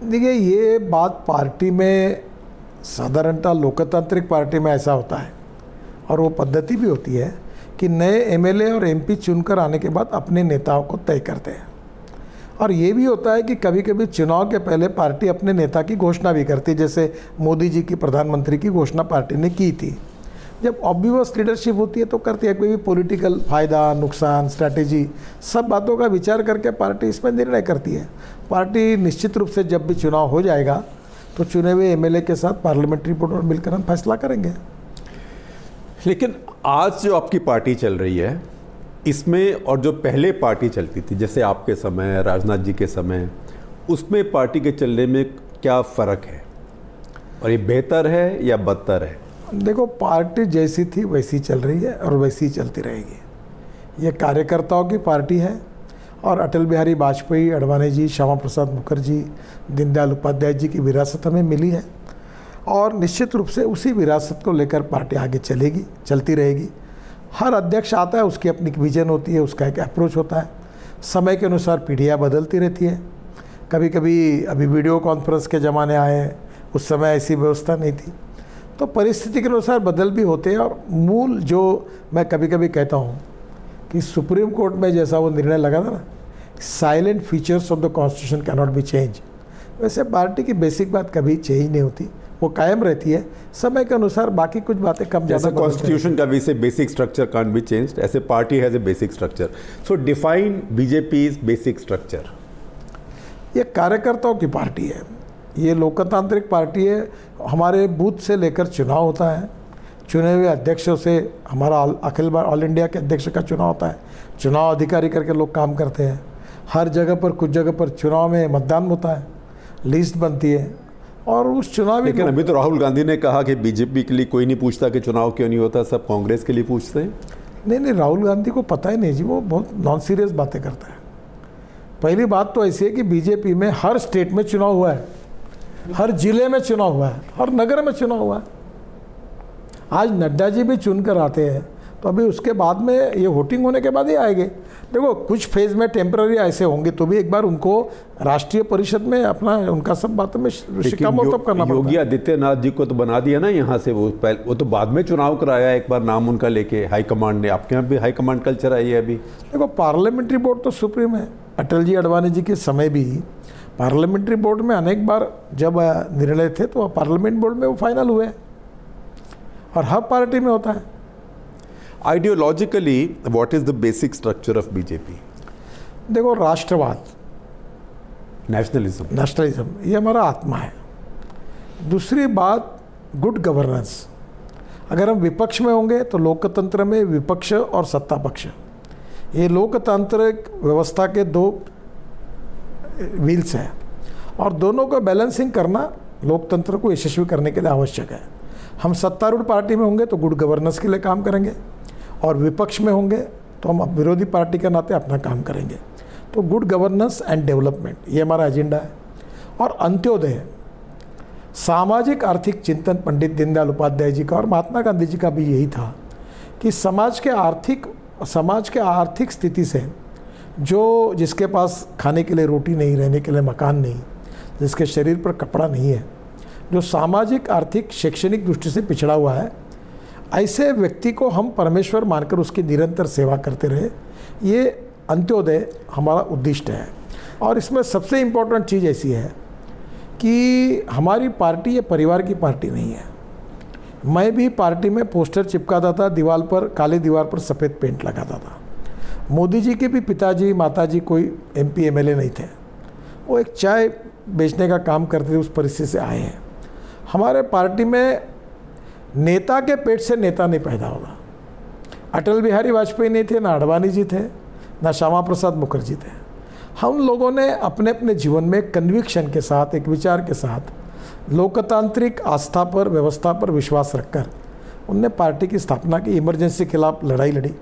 देखिए, ये बात पार्टी में, साधारणतः लोकतांत्रिक पार्टी में ऐसा होता है, और वो पद्धति भी होती है कि नए एमएलए और एमपी चुनकर आने के बाद अपने नेताओं को तय करते हैं। और ये भी होता है कि कभी कभी चुनाव के पहले पार्टी अपने नेता की घोषणा भी करती जैसे मोदी जी की, प्रधानमंत्री की घोषणा पार्टी ने की थी। जब ऑब्वियस लीडरशिप होती है तो करती है, कोई भी पॉलिटिकल फ़ायदा, नुकसान स्ट्रैटेजी सब बातों का विचार करके पार्टी इसमें निर्णय करती है। पार्टी निश्चित रूप से जब भी चुनाव हो जाएगा तो चुने हुए एमएलए के साथ पार्लियामेंट्री बोर्ड में मिलकर हम फैसला करेंगे। लेकिन आज जो आपकी पार्टी चल रही है, इसमें और जो पहले पार्टी चलती थी, जैसे आपके समय, राजनाथ जी के समय, उसमें पार्टी के चलने में क्या फ़र्क है? और ये बेहतर है या बदतर है? देखो, पार्टी जैसी थी, वैसी चल रही है और वैसी चलती रहेगी। ये कार्यकर्ताओं की पार्टी है और अटल बिहारी वाजपेयी, अडवाणी जी, श्यामा प्रसाद मुखर्जी, दीनदयाल उपाध्याय जी की विरासत हमें मिली है और निश्चित रूप से उसी विरासत को लेकर पार्टी आगे चलेगी, चलती रहेगी। हर अध्यक्ष आता है, उसकी अपनी विजन होती है, उसका एक अप्रोच होता है। समय के अनुसार पीढ़ियाँ बदलती रहती है। कभी कभी अभी वीडियो कॉन्फ्रेंस के ज़माने आए उस समय ऐसी व्यवस्था नहीं थी। तो परिस्थिति के अनुसार बदल भी होते हैं और मूल जो मैं कभी कभी कहता हूँ कि सुप्रीम कोर्ट में जैसा वो निर्णय लगा था ना salient features of the constitution cannot be change वैसे पार्टी की बेसिक बात कभी चेंज नहीं होती वो कायम रहती है समय के अनुसार बाकी कुछ बातें कम जैसे कॉन्स्टिट्यूशन का भी से basic structure can't be change ऐसे party has a basic structure so define BJP is basic structure ये कार्यकर्ताओं की पार्टी है ये लोकतांत्रिक पार्टी है। हमारे बूथ से लेकर चुनाव होता है। चुने हुए अध्यक्षों से हमारा अखिल ऑल इंडिया के अध्यक्ष का चुनाव होता है। चुनाव अधिकारी करके लोग काम करते हैं। हर जगह पर कुछ जगह पर चुनाव में मतदान होता है। लिस्ट बनती है। और उस चुनाव लेकिन अभी तो राहुल गांधी ने कहा कि बीजेपी के लिए कोई नहीं पूछता कि चुनाव क्यों नहीं होता सब कांग्रेस के लिए पूछते हैं। नहीं नहीं राहुल गांधी को पता ही नहीं जी वो बहुत नॉन सीरियस बातें करता है। पहली बात तो ऐसी है कि बीजेपी में हर स्टेट में चुनाव हुआ है। हर ज़िले में चुनाव हुआ है हर नगर में चुनाव हुआ है। आज नड्डा जी भी चुनकर आते हैं तो अभी उसके बाद में ये वोटिंग होने के बाद ही आएँगे। देखो कुछ फ़ेज़ में टेम्पररी ऐसे होंगे तो भी एक बार उनको राष्ट्रीय परिषद में अपना उनका सब बातों में शिकामोतब करना योगी आदित्यनाथ जी को तो बना दिया ना यहाँ से वो पहले वो तो बाद में चुनाव कराया एक बार नाम उनका लेके हाईकमांड ने। आपके यहाँ भी हाईकमांड कल्चर आई है अभी। देखो पार्लियामेंट्री बोर्ड तो सुप्रीम है। अटल जी अडवाणी जी के समय भी पार्लियामेंट्री बोर्ड में अनेक बार जब निर्णय थे तो पार्लियामेंट बोर्ड में वो फाइनल हुए। और हर पार्टी में होता है। Ideologically what is the basic structure of BJP देखो राष्ट्रवाद। नेशनलिज्म नेशनलिज्म ये हमारा आत्मा है। दूसरी बात गुड गवर्नेंस अगर हम विपक्ष में होंगे तो लोकतंत्र में विपक्ष और सत्ता पक्ष ये लोकतांत्रिक व्यवस्था के दो व्हील्स हैं। और दोनों को बैलेंसिंग करना लोकतंत्र को यशस्वी करने के लिए आवश्यक है। हम सत्तारूढ़ पार्टी में होंगे तो गुड गवर्नेंस के लिए काम करेंगे और विपक्ष में होंगे तो हम विरोधी पार्टी के नाते अपना काम करेंगे। तो गुड गवर्नेंस एंड डेवलपमेंट ये हमारा एजेंडा है। और अंत्योदय, सामाजिक आर्थिक चिंतन पंडित दीनदयाल उपाध्याय जी का और महात्मा गांधी जी का भी यही था कि समाज के आर्थिक, समाज के आर्थिक स्थिति से जो जिसके पास खाने के लिए रोटी नहीं, रहने के लिए मकान नहीं, जिसके शरीर पर कपड़ा नहीं है, जो सामाजिक, आर्थिक, शैक्षणिक दृष्टि से पिछड़ा हुआ है, ऐसे व्यक्ति को हम परमेश्वर मानकर उसकी निरंतर सेवा करते रहे, ये अंत्योदय हमारा उद्दिष्ट है। और इसमें सबसे इम्पोर्टेंट चीज़ ऐसी है कि हमारी पार्टी ये परिवार की पार्टी नहीं है। मैं भी पार्टी में पोस्टर चिपकाता था, दीवार पर, काले दीवार पर सफ़ेद पेंट लगाता था। मोदी जी के भी पिताजी, माताजी कोई एमपी एमएलए नहीं थे। वो एक चाय बेचने का काम करते थे, उस परिस्थिति से आए हैं। हमारे पार्टी में नेता के पेट से नेता नहीं पैदा होगा। अटल बिहारी वाजपेयी नहीं थे, ना अडवाणी जी थे, ना श्यामा प्रसाद मुखर्जी थे। हम लोगों ने अपने अपने जीवन में कन्विक्शन के साथ, एक विचार के साथ, लोकतांत्रिक आस्था पर, व्यवस्था पर विश्वास रखकर, उनने पार्टी की स्थापना की इमरजेंसी के खिलाफ लड़ाई लड़ी।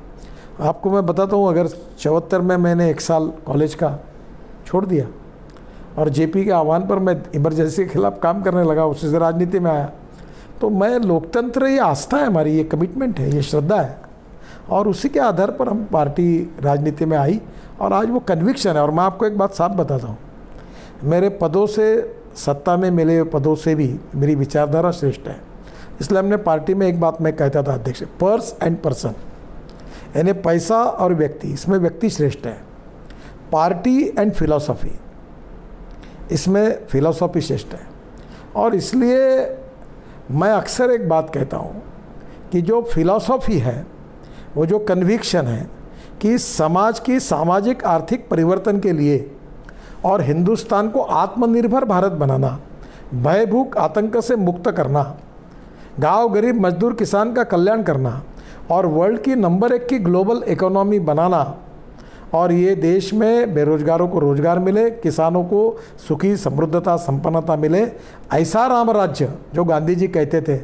आपको मैं बताता हूँ, अगर चौहत्तर में मैंने एक साल कॉलेज का छोड़ दिया और जेपी के आह्वान पर मैं इमरजेंसी के खिलाफ काम करने लगा, उसी से राजनीति में आया तो मैं लोकतंत्र ये आस्था है हमारी, ये कमिटमेंट है, ये श्रद्धा है। और उसी के आधार पर हम पार्टी राजनीति में आई और आज वो कन्विक्शन है। और मैं आपको एक बात साफ़ बताता हूँ, मेरे पदों से सत्ता में मिले पदों से भी मेरी विचारधारा श्रेष्ठ है। इसलिए हमने पार्टी में एक बात मैं कहता था, अध्यक्ष, पर्स एंड पर्सन। यानी पैसा और व्यक्ति, इसमें व्यक्ति श्रेष्ठ है। पार्टी एंड फिलॉसफी, इसमें फिलॉसफी श्रेष्ठ है। और इसलिए मैं अक्सर एक बात कहता हूँ कि जो फिलॉसफी है, वो जो कन्विक्शन है कि समाज की सामाजिक आर्थिक परिवर्तन के लिए और हिंदुस्तान को आत्मनिर्भर भारत बनाना भयभूख आतंक से मुक्त करना, गाँव गरीब मजदूर किसान का कल्याण करना और वर्ल्ड की नंबर एक की ग्लोबल इकोनॉमी बनाना। और ये देश में बेरोजगारों को रोज़गार मिले किसानों को सुखी समृद्धता संपन्नता मिले ऐसा राम राज्य जो गांधी जी कहते थे।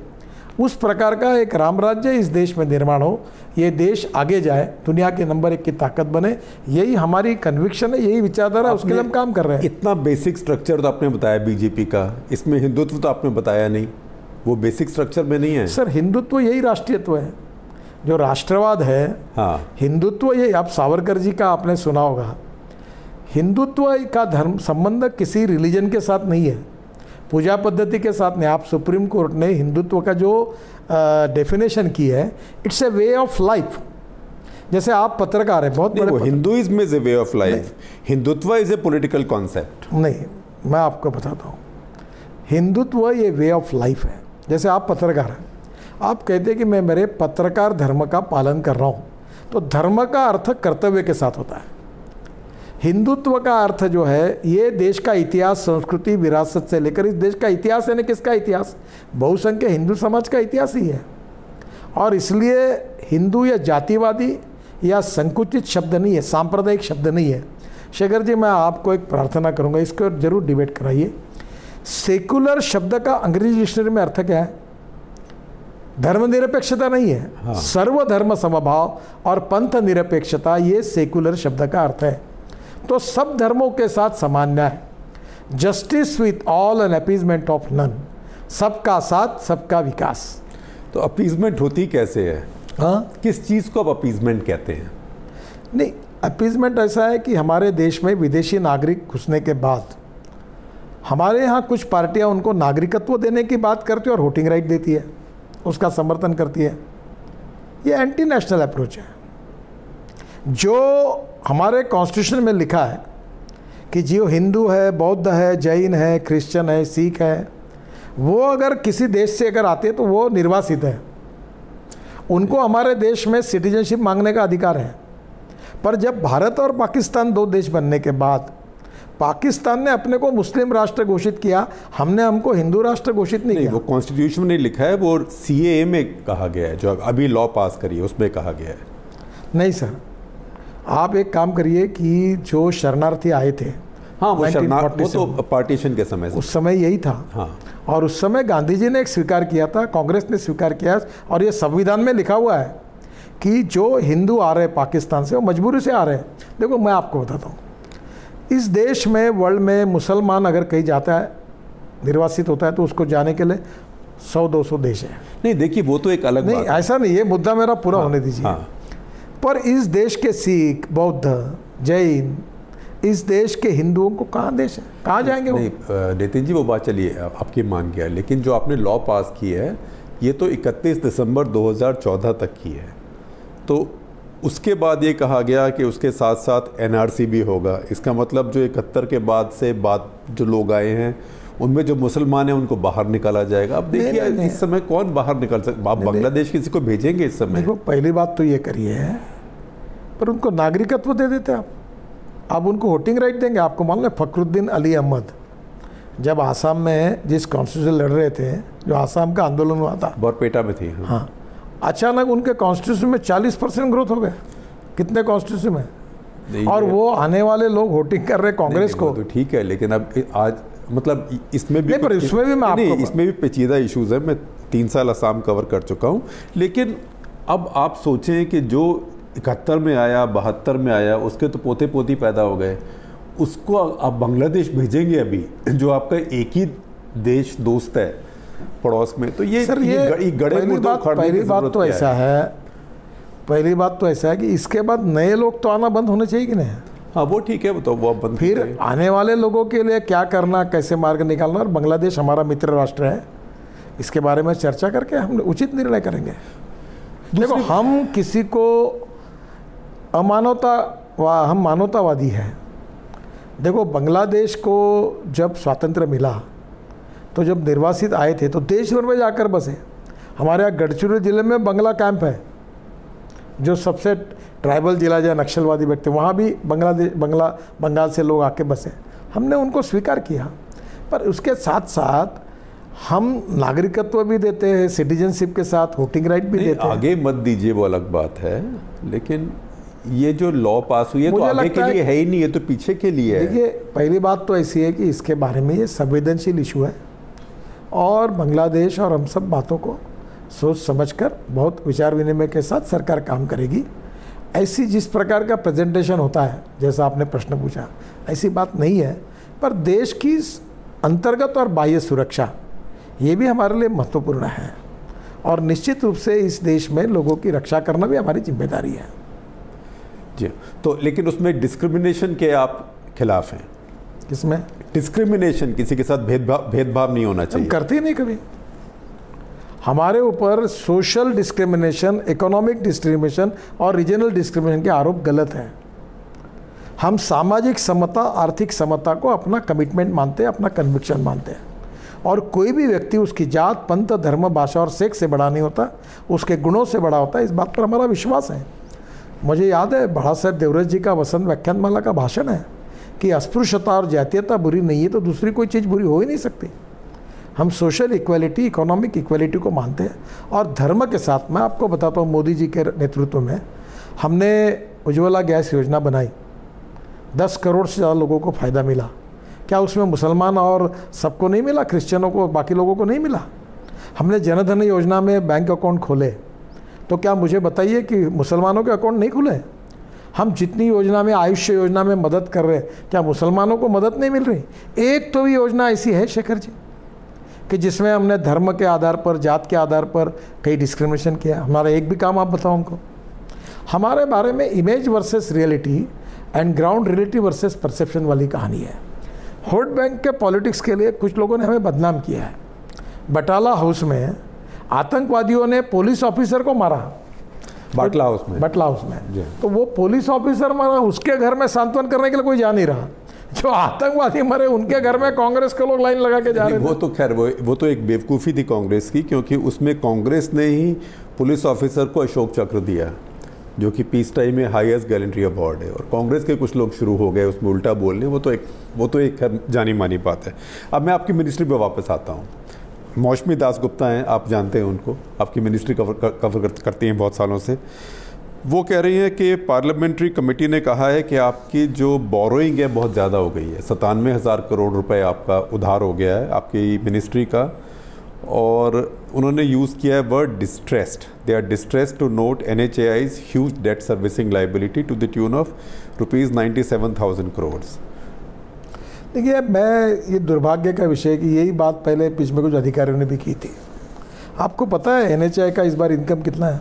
उस प्रकार का एक राम राज्य इस देश में निर्माण हो ये देश आगे जाए दुनिया के नंबर एक की ताकत बने यही हमारी कन्विक्शन है यही विचारधारा उसके लिए हम काम कर रहे हैं। इतना बेसिक स्ट्रक्चर तो आपने बताया बीजेपी का इसमें हिंदुत्व तो आपने बताया नहीं वो बेसिक स्ट्रक्चर में नहीं है। सर हिंदुत्व यही राष्ट्रीयत्व है। जो राष्ट्रवाद है हाँ। हिंदुत्व ये आप सावरकर जी का आपने सुना होगा। हिंदुत्व का धर्म संबंध किसी रिलीजन के साथ नहीं है। पूजा पद्धति के साथ नहीं। आप सुप्रीम कोर्ट ने हिंदुत्व का जो डेफिनेशन की है it's a way of life जैसे आप पत्रकार हैं बहुत बड़े Hinduism is a way of life Hindutva is a political concept नहीं मैं आपको बताता हूँ। हिंदुत्व ये वे ऑफ़ लाइफ है। जैसे आप पत्रकार हैं आप कहते हैं कि मैं मेरे पत्रकार धर्म का पालन कर रहा हूँ। तो धर्म का अर्थ कर्तव्य के साथ होता है। हिंदुत्व का अर्थ जो है, ये देश का इतिहास, संस्कृति, विरासत से लेकर इस देश का इतिहास, यानी किसका इतिहास? बहुसंख्य हिंदू समाज का इतिहास ही है। और इसलिए हिंदू या जातिवादी या संकुचित शब्द नहीं है, सांप्रदायिक शब्द नहीं है। शेखर जी, मैं आपको एक प्रार्थना करूँगा, इसको ज़रूर डिबेट कराइए। सेकुलर शब्द का अंग्रेज़ी डिक्शनरी में अर्थ क्या है? धर्मनिरपेक्षता नहीं है। हाँ। सर्वधर्म समभाव और पंथ निरपेक्षता ये सेकुलर शब्द का अर्थ है। तो सब धर्मों के साथ समान न्याय justice with all and appeasement of none सबका साथ सबका विकास। तो अपीजमेंट होती कैसे है? हाँ? किस चीज़ को आप अपीजमेंट कहते हैं? नहीं अपीजमेंट ऐसा है कि हमारे देश में विदेशी नागरिक घुसने के बाद हमारे यहाँ कुछ पार्टियाँ उनको नागरिकत्व देने की बात करती है और वोटिंग राइट देती है। उसका समर्थन करती है। ये एंटी नेशनल अप्रोच है। जो हमारे कॉन्स्टिट्यूशन में लिखा है कि जो हिंदू है, बौद्ध है, जैन है क्रिश्चियन है सिख है, वो अगर किसी देश से अगर आते हैं तो वो निर्वासित है। उनको हमारे देश में सिटीजनशिप मांगने का अधिकार है। पर जब भारत और पाकिस्तान दो देश बनने के बाद पाकिस्तान ने अपने को मुस्लिम राष्ट्र घोषित किया। हमने हमको हिंदू राष्ट्र घोषित नहीं, नहीं किया। वो कॉन्स्टिट्यूशन में नहीं लिखा है वो सी में कहा गया है जो अभी लॉ पास करिए उसमें कहा गया है। नहीं सर आप एक काम करिए कि जो शरणार्थी आए थे हाँ वो शरणार्थी तो पार्टीशन के समय उस समय यही था। हाँ। और उस समय गांधी जी ने एक स्वीकार किया था कांग्रेस ने स्वीकार किया और ये संविधान में लिखा हुआ है कि जो हिंदू आ रहे हैं पाकिस्तान से वो मजबूरी से आ रहे हैं। देखो मैं आपको बताता हूँ। इस देश में वर्ल्ड में मुसलमान अगर कहीं जाता है निर्वासित होता है तो उसको जाने के लिए सौ दो सौ देश है। नहीं देखिए वो तो एक अलग नहीं बात ऐसा नहीं ये मुद्दा मेरा पूरा हाँ, होने दीजिए। हाँ। पर इस देश के सिख बौद्ध जैन इस देश के हिंदुओं को कहाँ देश है? कहाँ जाएँगे नहीं नितिन जी वो बात चलिए आप- आपकी मान गया। लेकिन जो आपने लॉ पास की है ये तो 31 दिसंबर 2014 तक की है। तो उसके बाद ये कहा गया कि उसके साथ साथ एनआरसी भी होगा। इसका मतलब जो इकहत्तर के बाद से बाद जो लोग आए हैं उनमें जो मुसलमान हैं उनको बाहर निकाला जाएगा। अब देखिए। इस समय कौन बाहर निकल सकता आप बांग्लादेश किसी को भेजेंगे इस समय? देखो पहली बात तो ये करिए पर उनको नागरिकत्व दे देते आप। आप उनको वोटिंग राइट देंगे। आपको मान है फखरुद्दीन अली अहमद जब आसाम में जिस कॉन्स्टिट्यूशन लड़ रहे थे जो आसाम का आंदोलन हुआ था बरपेटा में थी हाँ। अचानक उनके कॉन्स्टिट्यूशन में 40 परसेंट ग्रोथ हो गए। कितने कॉन्स्टिट्यूशन में? और वो आने वाले लोग वोटिंग कर रहे कांग्रेस को। तो ठीक है लेकिन अब आज मतलब इसमें भी नहीं, पर इसमें भी मैं नहीं, आपको- इसमें भी पेचीदा इश्यूज़ है। मैं तीन साल असम कवर कर चुका हूँ। लेकिन अब आप सोचें कि जो इकहत्तर में आया बहत्तर में आया उसके तो पोते पोती पैदा हो गए। उसको आप बांग्लादेश भेजेंगे अभी जो आपका एक ही देश दोस्त है। पड़ोस में। तो ये सर ये ग- गड़े पहली बात पहली बात तो ऐसा है? पहली बात तो ऐसा है कि इसके बाद नए लोग तो आना बंद होने चाहिए कि नहीं? हाँ वो ठीक है वो तो वो बंद फिर आने वाले लोगों के लिए क्या करना कैसे मार्ग निकालना? और बांग्लादेश हमारा मित्र राष्ट्र है। इसके बारे में चर्चा करके हम उचित निर्णय करेंगे। देखो हम किसी को अमानवता वा हम मानवतावादी हैं। देखो बांग्लादेश को जब स्वातंत्र मिला तो जब निर्वासित आए थे तो देश भर में जाकर बसे। हमारे यहाँ गढ़चिरौली ज़िले में बंगला कैंप है जो सबसे ट्राइबल जिला जो नक्सलवादी व्यक्ति वहाँ भी बांग्लादेश बंगला बंगाल से लोग आके बसे। हमने उनको स्वीकार किया पर उसके साथ साथ हम नागरिकत्व भी देते हैं सिटीजनशिप के साथ वोटिंग राइट भी देते हैं। आगे मत दीजिए वो अलग बात है लेकिन ये जो लॉ पास हुई है तो आगे के लिए है ही नहीं है तो पीछे के लिए है। देखिए पहली बात तो ऐसी है कि इसके बारे में ये संवेदनशील इशू है। और बांग्लादेश और हम सब बातों को सोच समझकर, बहुत विचार विनिमय के साथ सरकार काम करेगी। ऐसी जिस प्रकार का प्रेजेंटेशन होता है, जैसा आपने प्रश्न पूछा, ऐसी बात नहीं है, पर देश की अंतर्गत और बाह्य सुरक्षा, ये भी हमारे लिए महत्वपूर्ण है। और निश्चित रूप से इस देश में लोगों की रक्षा करना भी हमारी ज़िम्मेदारी है। जी तो लेकिन उसमें डिस्क्रिमिनेशन के आप खिलाफ हैं। इसमें डिस्क्रिमिनेशन किसी के साथ भेदभाव भेदभाव नहीं होना हम चाहिए। करते ही नहीं कभी। हमारे ऊपर सोशल डिस्क्रिमिनेशन इकोनॉमिक डिस्क्रिमिनेशन और रीजनल डिस्क्रिमिनेशन के आरोप गलत हैं। हम सामाजिक समता आर्थिक समता को अपना कमिटमेंट मानते हैं अपना कन्विक्शन मानते हैं। और कोई भी व्यक्ति उसकी जात पंथ धर्म भाषा और सेक्स से बड़ा नहीं होता उसके गुणों से बड़ा होता है इस बात पर हमारा विश्वास है। मुझे याद है बड़ा साहब देवरज जी का वसंत व्याख्यानमाला का भाषण है। कि अस्पृश्यता और जातीयता बुरी नहीं है तो दूसरी कोई चीज़ बुरी हो ही नहीं सकती। हम सोशल इक्वलिटी इकोनॉमिक इक्वलिटी को मानते हैं और धर्म के साथ, मैं आपको बताता हूँ मोदी जी के नेतृत्व में, हमने उज्ज्वला गैस योजना बनाई। दस करोड़ से ज़्यादा लोगों को फ़ायदा मिला। क्या उसमें मुसलमान और सबको नहीं मिला, क्रिश्चियनों को, बाकी लोगों को नहीं मिला? हमने जनधन योजना में बैंक अकाउंट खोले। तो क्या मुझे बताइए कि मुसलमानों के अकाउंट नहीं खुले? हम जितनी योजना में, आयुष्य योजना में मदद कर रहे हैं, क्या मुसलमानों को मदद नहीं मिल रही? एक तो भी योजना ऐसी है शेखर जी, कि जिसमें हमने धर्म के आधार पर, जात के आधार पर कई डिस्क्रिमिनेशन किया। हमारा एक भी काम आप बताओ हमको। हमारे बारे में image versus reality and ground reality versus perception वाली कहानी है। वोट बैंक के पॉलिटिक्स के लिए कुछ लोगों ने हमें बदनाम किया है। बटाला हाउस में आतंकवादियों ने पुलिस ऑफिसर को मारा। बाटला हाउस में बटला हाउस में तो वो पुलिस ऑफिसर मारा उसके घर में सांत्वन करने के लिए कोई जा नहीं रहा। जो आतंकवादी मरे उनके घर में कांग्रेस के लोग लाइन लगा के जा रहे वो तो खैर वो वो तो एक बेवकूफ़ी थी कांग्रेस की क्योंकि उसमें कांग्रेस ने ही पुलिस ऑफिसर को अशोक चक्र दिया जो कि पीस टाइम में हाईएस्ट गैलेंट्री अवार्ड है। और कांग्रेस के कुछ लोग शुरू हो गए उसमें उल्टा बोलने वो तो एक वो तो एक जानी मानी बात है। अब मैं आपकी मिनिस्ट्री पर वापस आता हूँ। मौसमी दास गुप्ता हैं आप जानते हैं उनको। आपकी मिनिस्ट्री कवर कवर कर, करती हैं बहुत सालों से। वो कह रही हैं कि पार्लियामेंट्री कमेटी ने कहा है कि आपकी जो बोरोइंग है बहुत ज़्यादा हो गई है। सतानवे हज़ार करोड़ रुपए आपका उधार हो गया है आपकी मिनिस्ट्री का। और उन्होंने यूज़ किया है word distressed they are distressed to note N H A I's huge debt servicing liability to the tune of rupees ninety seven thousand crore देखिए मैं ये दुर्भाग्य का विषय कि यही बात पहले पिछ में कुछ अधिकारियों ने भी की थी। आपको पता है एन का इस बार इनकम कितना है?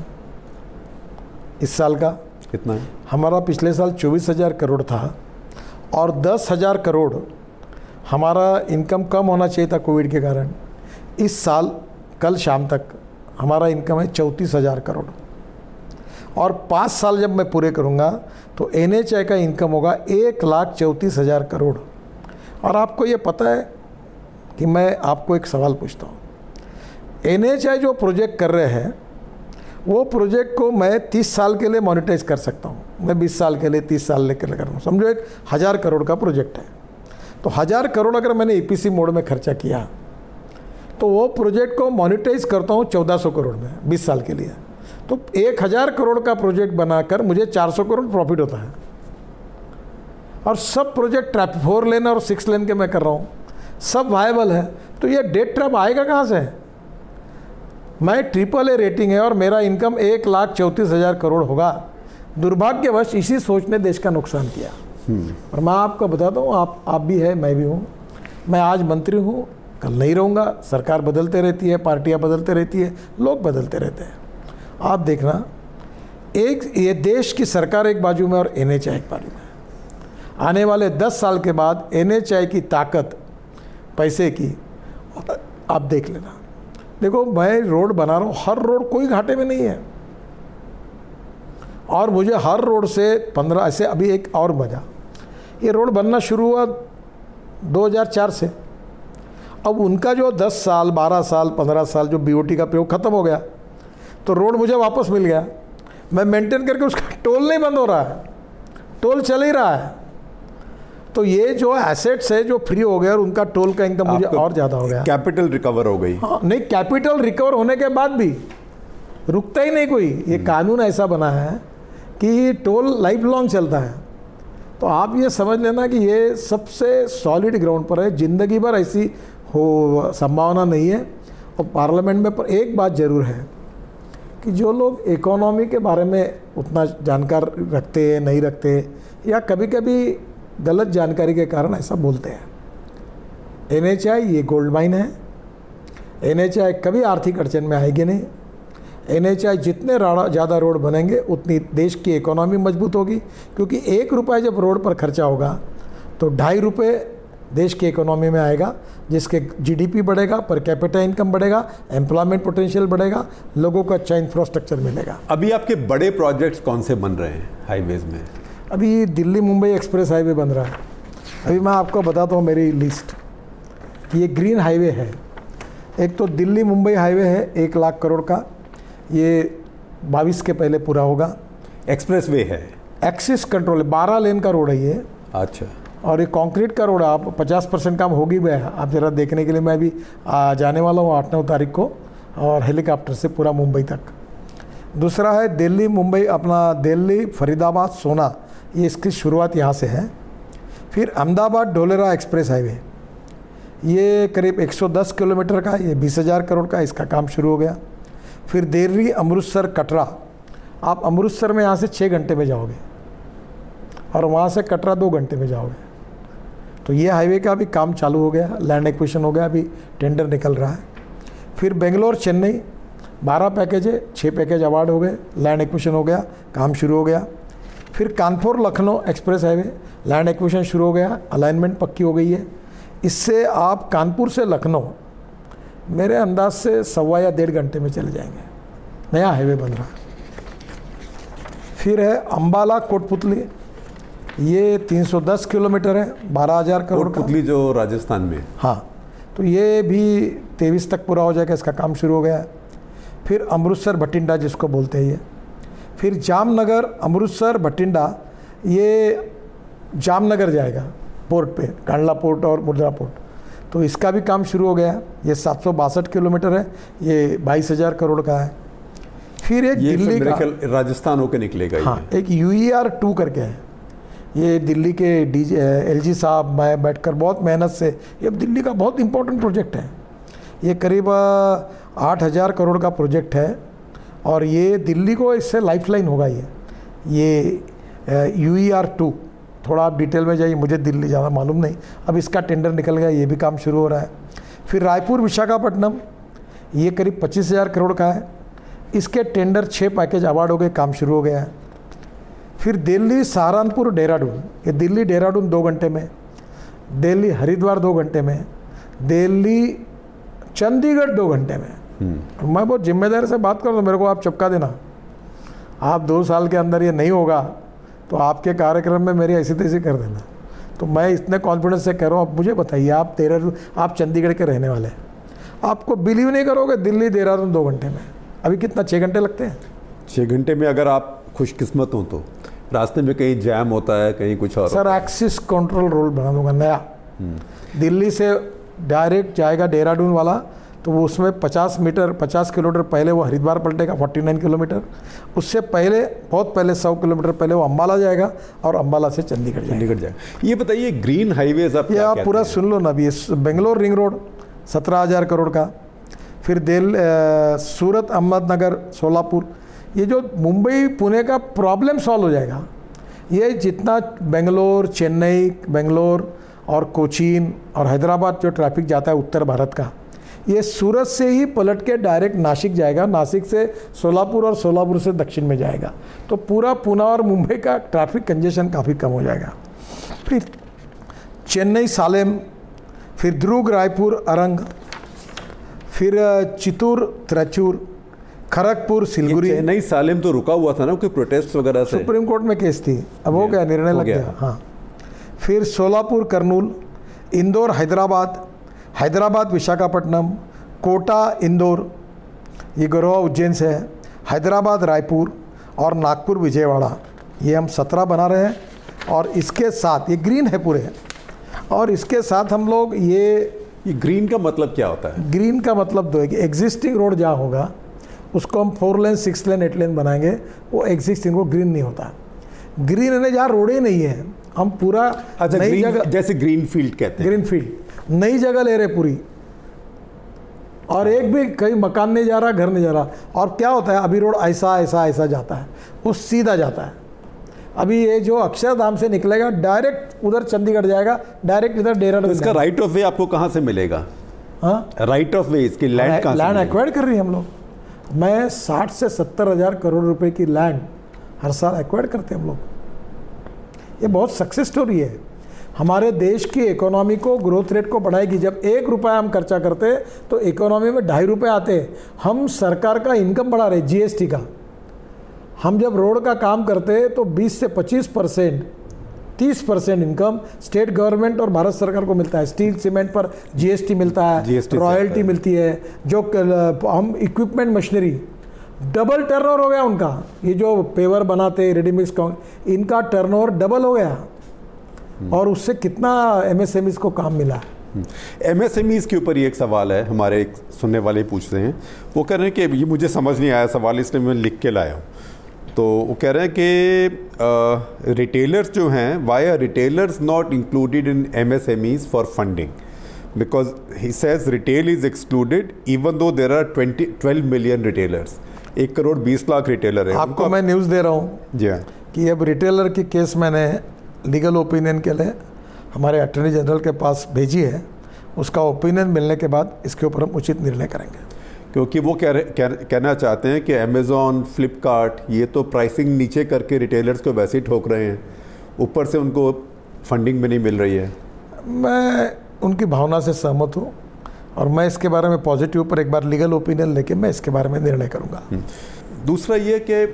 इस साल का। कितना है? हमारा पिछले साल चौबीस हज़ार करोड़ था और दस हज़ार करोड़ हमारा इनकम कम होना चाहिए था कोविड के कारण। इस साल कल शाम तक हमारा इनकम है चौंतीस हज़ार करोड़। और पाँच साल जब मैं पूरे करूँगा तो एन का इनकम होगा एक लाख चौंतीस हज़ार करोड़। और आपको ये पता है कि मैं आपको एक सवाल पूछता हूँ। एन जो प्रोजेक्ट कर रहे हैं, वो प्रोजेक्ट को मैं 30 साल के लिए मोनिटाइज कर सकता हूँ। मैं 20 साल के लिए 30 साल लेकर कर रहा हूँ। समझो एक हज़ार करोड़ का प्रोजेक्ट है। तो हज़ार करोड़ अगर मैंने ईपीसी मोड में खर्चा किया तो वो प्रोजेक्ट को मोनिटाइज करता हूँ 1400 करोड़ में 20 साल के लिए। तो एक हज़ार करोड़ का प्रोजेक्ट बनाकर मुझे 400 करोड़ प्रॉफिट होता है। और सब प्रोजेक्ट ट्रैप फोर लेन और सिक्स लेन के मैं कर रहा हूँ। सब वायबल है। तो ये डेट ट्रैप आएगा कहाँ से? मैं ट्रिपल ए रेटिंग है और मेरा इनकम एक लाख चौंतीस हज़ार करोड़ होगा। दुर्भाग्यवश इसी सोच ने देश का नुकसान किया। और मैं आपको बताता हूँ आप आप भी है मैं भी हूँ। मैं आज मंत्री हूँ कल नहीं रहूँगा। सरकार बदलते रहती है पार्टियाँ बदलते रहती है लोग बदलते रहते हैं। आप देखना एक ये देश की सरकार एक बाजू में और एन एक बाजू में। आने वाले दस साल के बाद एन की ताकत पैसे की, आप देख लेना। देखो, मैं रोड बना रहा हूँ, हर रोड कोई घाटे में नहीं है। और मुझे हर रोड से पंद्रह, ऐसे अभी एक और मज़ा। ये रोड बनना शुरू हुआ 2004 से। अब उनका जो 10 साल 12 साल 15 साल जो बीओटी का प्रयोग ख़त्म हो गया तो रोड मुझे वापस मिल गया। मैं मेंटेन करके उसका टोल नहीं बंद हो रहा है। टोल चल ही रहा है। तो ये जो एसेट्स है जो फ्री हो गए और उनका टोल का इनकम मुझे और ज़्यादा हो गया। कैपिटल रिकवर हो गई। हाँ नहीं कैपिटल रिकवर होने के बाद भी रुकता ही नहीं कोई। ये कानून ऐसा बना है कि टोल लाइफ लॉन्ग चलता है। तो आप ये समझ लेना कि ये सबसे सॉलिड ग्राउंड पर है। ज़िंदगी भर ऐसी हो संभावना नहीं है। और पार्लियामेंट में पर एक बात ज़रूर है कि जो लोग इकोनॉमी के बारे में उतना जानकार रखते हैं नहीं रखते या कभी कभी गलत जानकारी के कारण ऐसा बोलते हैं। एनएचआई ये गोल्ड माइन है। एनएचआई कभी आर्थिक अड़चन में आएगी नहीं। एनएचआई जितने ज़्यादा रोड बनेंगे, उतनी देश की इकोनॉमी मज़बूत होगी। क्योंकि एक रुपये जब रोड पर खर्चा होगा तो ढाई रुपये देश की इकोनॉमी में आएगा, जिसके जीडीपी बढ़ेगा, पर कैपिटल इनकम बढ़ेगा, एम्प्लॉयमेंट पोटेंशियल बढ़ेगा, लोगों को अच्छा इंफ्रास्ट्रक्चर मिलेगा। अभी आपके बड़े प्रोजेक्ट्स कौन से बन रहे हैं हाईवेज में? अभी दिल्ली मुंबई एक्सप्रेस हाईवे बन रहा है। अभी मैं आपको बताता हूँ मेरी लिस्ट। ये ग्रीन हाईवे है। एक तो दिल्ली मुंबई हाईवे है एक लाख करोड़ का। ये बाईस के पहले पूरा होगा। एक्सप्रेस वे है। एक्सिस कंट्रोल है बारह लेन का रोड है ये। अच्छा। और ये कंक्रीट का रोड है आप पचास परसेंट काम होगी भी है आप ज़रा देखने के लिए मैं भी आ, जाने वाला हूँ आठ नौ तारीख को और हेलीकॉप्टर से पूरा मुंबई तक। दूसरा है दिल्ली मुंबई अपना दिल्ली फरीदाबाद सोना। ये इसकी शुरुआत यहाँ से है। फिर अहमदाबाद ढोलेरा एक्सप्रेस हाईवे। ये करीब 110 किलोमीटर का, ये बीस हज़ार करोड़ का इसका काम शुरू हो गया। फिर देरी अमृतसर कटरा। आप अमृतसर में यहाँ से छः घंटे में जाओगे और वहाँ से कटरा दो घंटे में जाओगे। तो ये हाईवे का भी काम चालू हो गया, लैंड एक्विशन हो गया, अभी टेंडर निकल रहा है। फिर बेंगलोर, चेन्नई, बारह पैकेज है छः पैकेज अवार्ड हो गए, लैंड एक्विशन हो गया, काम शुरू हो गया। फिर Kanpur Lucknow express highway land acquisition शुरू हो गया अलाइनमेंट पक्की हो गई है। इससे आप कानपुर से लखनऊ मेरे अंदाज से सवा या डेढ़ घंटे में चले जाएँगे। नया हाईवे बन रहा। है फिर है अम्बाला कोटपुतली ये 310 किलोमीटर है 12000 करोड़ पुतली जो राजस्थान में। हाँ तो ये भी तेईस तक पूरा हो जाएगा इसका काम शुरू हो गया। है फिर अमृतसर भटिंडा जिसको बोलते हैं ये। फिर जामनगर अमृतसर भटिंडा ये जामनगर जाएगा पोर्ट पे कांडला पोर्ट और मुर्दा पोर्ट तो इसका भी काम शुरू हो गया ये सात सौ बासठ किलोमीटर है। ये बाईस हज़ार करोड़ का है। फिर एक ये दिल्ली का राजस्थान होकर निकलेगा हाँ। एक यू ई आर टू करके है। ये दिल्ली के डी एल जी साहब मैं बैठकर बहुत मेहनत से ये दिल्ली का बहुत इंपॉर्टेंट प्रोजेक्ट है। ये करीब आठ हज़ार करोड़ का प्रोजेक्ट है। और ये दिल्ली को इससे लाइफलाइन होगा ये। ये यू ई आर टू थोड़ा आप डिटेल में जाइए, मुझे दिल्ली ज़्यादा मालूम नहीं। अब इसका टेंडर निकल गया, ये भी काम शुरू हो रहा है। फिर रायपुर विशाखापट्टनम, ये करीब पच्चीस हज़ार करोड़ का है। इसके टेंडर छः पैकेज अवार्ड हो गए, काम शुरू हो गया है। फिर दिल्ली सहारनपुर देहरादून। ये दिल्ली देहरादून दो घंटे में, दिल्ली हरिद्वार दो घंटे में, दिल्ली चंडीगढ़ दो घंटे में। मैं बहुत ज़िम्मेदारी से बात करूँ तो मेरे को आप चपका देना। आप दो साल के अंदर ये नहीं होगा तो आपके कार्यक्रम में मेरी ऐसी तैसी कर देना। तो मैं इतने कॉन्फिडेंस से कह रहा हूँ आप मुझे बताइए आप देहरादून आप चंडीगढ़ के रहने वाले हैं। आपको बिलीव नहीं करोगे दिल्ली देहरादून दो घंटे में। अभी कितना छः घंटे लगते हैं? छः घंटे में अगर आप खुशकिस्मत हो तो। रास्ते में कहीं जैम होता है कहीं कुछ और सर एक्सिस कंट्रोल रोड बना दूँगा नया। दिल्ली से डायरेक्ट जाएगा देहरादून वाला तो वो उसमें 50 मीटर 50 किलोमीटर पहले वो हरिद्वार पलटेगा 49 किलोमीटर। उससे पहले बहुत पहले 100 किलोमीटर पहले वो अम्बाला जाएगा और अम्बाला से चंडीगढ़ जाएगा। चंडीगढ़ जाए ये बताइए ग्रीन हाईवेज आप ये क्या आप पूरा सुन लो ना अभी बेंगलोर रिंग रोड सत्रह करोड़ का। फिर दिल सूरत अहमदनगर सोलापुर। ये जो मुंबई पुणे का प्रॉब्लम सॉल्व हो जाएगा। ये जितना बेंगलोर चेन्नई बेंगलोर और कोचीन और हैदराबाद जो ट्रैफ़िक जाता है उत्तर भारत का ये सूरत से ही पलट के डायरेक्ट नासिक जाएगा। नासिक से सोलापुर और सोलापुर से दक्षिण में जाएगा। तो पूरा पुणे और मुंबई का ट्रैफ़िक कंजेशन काफ़ी कम हो जाएगा। फिर चेन्नई सालेम फिर ध्रुग रायपुर अरंग फिर चित्तूर त्रचूर खड़गपुर ये सिलगुड़ी। चेन्नई सालेम तो रुका हुआ था ना कोई प्रोटेस्ट वगैरह से? सुप्रीम कोर्ट में केस थी। अब हो गया निर्णय लग। गया। हाँ। फिर सोलापुर करनूल इंदौर हैदराबाद हैदराबाद विशाखापट्टनम कोटा इंदौर ये गरोवा उज्जैन से है हैदराबाद रायपुर और नागपुर विजयवाड़ा। ये हम सत्रह बना रहे हैं और इसके साथ ये ग्रीन है पूरे। और इसके साथ हम लोग ये ये ग्रीन का मतलब क्या होता है? ग्रीन का मतलब दो है कि एग्जिस्टिंग रोड जहाँ होगा उसको हम four lane six lane eight lane बनाएँगे वो एग्जिस्टिंग रोड ग्रीन नहीं होता। ग्रीन है जहाँ रोड ही नहीं है हम पूरा अच्छा ग्रीन जैसे ग्रीन फ़ील्ड कहते हैं। ग्रीन फ़ील्ड नई जगह ले रहे पूरी। और एक भी कहीं मकान नहीं जा रहा घर नहीं जा रहा। और क्या होता है अभी रोड ऐसा ऐसा ऐसा जाता है। वो सीधा जाता है। अभी ये जो अक्षरधाम से निकलेगा डायरेक्ट उधर चंडीगढ़ जाएगा डायरेक्ट इधर डेरा तो इसका राइट ऑफ़ वे आपको कहाँ से मिलेगा? हाँ? राइट ऑफ़ वे इसकी लैंड कहाँ लैंड मिलेगी? एक्वायर्ड कर रही है हम लोग। मैं साठ से सत्तर हज़ार करोड़ रुपए की लैंड हर साल एक्वायर्ड करते हैं हम लोग। ये बहुत सक्सेस स्टोरी है। हमारे देश की इकोनॉमी को ग्रोथ रेट को बढ़ाएगी। जब एक रुपया हम खर्चा करते तो इकोनॉमी में ढाई रुपये आते। हम सरकार का इनकम बढ़ा रहे जीएसटी का। हम जब रोड का काम करते तो 20 से 25 परसेंट तीस परसेंट इनकम स्टेट गवर्नमेंट और भारत सरकार को मिलता है। स्टील सीमेंट पर जीएसटी मिलता है रॉयल्टी मिलती है जो हम इक्विपमेंट मशीनरी डबल टर्नओवर हो गया उनका। ये जो पेवर बनाते रेडीमिक्स इनका टर्नओवर डबल हो गया। और उससे कितना एमएसएमई को काम मिला? एमएसएमईज के ऊपर ये एक सवाल है हमारे एक सुनने वाले पूछ रहे हैं। वो कह रहे हैं कि ये मुझे समझ नहीं आया सवाल इसलिए मैं लिख के लाया हूँ। तो वो कह रहे हैं कि रिटेलर्स जो हैं why are retailers not included in MSMEs for funding because he says retail is excluded even though there are twenty twelve million retailers एक करोड़ बीस लाख रिटेलर है। आपको मैं न्यूज़ दे रहा हूँ जी हाँ। कि अब रिटेलर की केस मैंने लीगल ओपिनियन के लिए हमारे अटर्नी जनरल के पास भेजी है उसका ओपिनियन मिलने के बाद इसके ऊपर हम उचित निर्णय करेंगे। क्योंकि वो कह रहे कह, कहना चाहते हैं कि अमेज़ोन फ्लिपकार्ट ये तो प्राइसिंग नीचे करके रिटेलर्स को वैसे ही ठोक रहे हैं। ऊपर से उनको फंडिंग भी नहीं मिल रही है। मैं उनकी भावना से सहमत हूँ और मैं इसके बारे में पॉजिटिव पर एक बार लीगल ओपिनियन लेके मैं इसके बारे में निर्णय करूँगा। दूसरा ये कि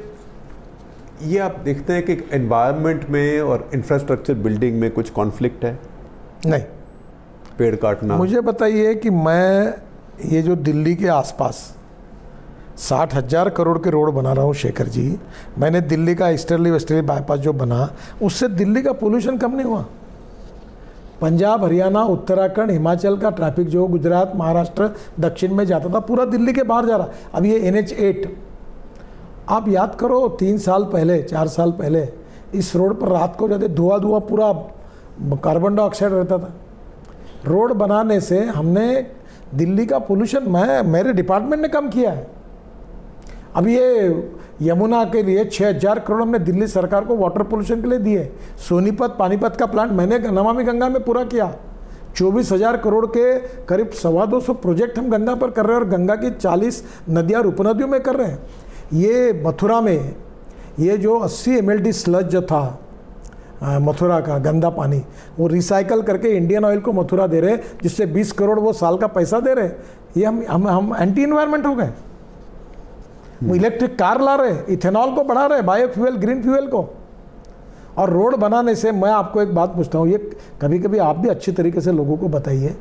ये आप देखते हैं कि एनवायरनमेंट में और इंफ्रास्ट्रक्चर बिल्डिंग में कुछ कॉन्फ्लिक्ट है? नहीं। पेड़ काटना। मुझे बताइए कि मैं ये जो दिल्ली के आसपास साठ हज़ार करोड़ के रोड बना रहा हूँ शेखर जी मैंने दिल्ली का ईस्टर्ली वेस्टर्ली बाईपास जो बना उससे दिल्ली का पोल्यूशन कम नहीं हुआ। पंजाब हरियाणा उत्तराखंड हिमाचल का ट्रैफ़िक जो गुजरात महाराष्ट्र दक्षिण में जाता था पूरा दिल्ली के बाहर जा रहा। अब ये एन एच एट आप याद करो, तीन साल पहले, चार साल पहले, इस रोड पर रात को जाते धुआँ धुआँ पूरा कार्बन डाइऑक्साइड रहता था। रोड बनाने से हमने दिल्ली का पोल्यूशन मैं, मेरे डिपार्टमेंट ने कम किया है। अब ये यमुना के लिए छः हज़ार करोड़ हमने दिल्ली सरकार को वाटर पोल्यूशन के लिए दिए। सोनीपत, पानीपत का प्लांट मैंने नमामि गंगा में पूरा किया। चौबीस हज़ार करोड़ के करीब सवा दो सौ प्रोजेक्ट हम गंगा पर कर रहे हैं और गंगा की चालीस नदियाँ उपनदियों में कर रहे हैं। ये मथुरा में ये जो 80 एम स्लज जो था मथुरा का गंदा पानी वो रिसाइकल करके इंडियन ऑयल को मथुरा दे रहे जिससे 20 करोड़ वो साल का पैसा दे रहे ये हम हम हम एंटी इन्वायरमेंट हो गए। वो इलेक्ट्रिक कार ला रहे इथेनॉल को बढ़ा रहे बायो फ्यूल ग्रीन फ्यूल को। और रोड बनाने से मैं आपको एक बात पूछता हूँ ये कभी कभी आप भी अच्छी तरीके से लोगों को बताइए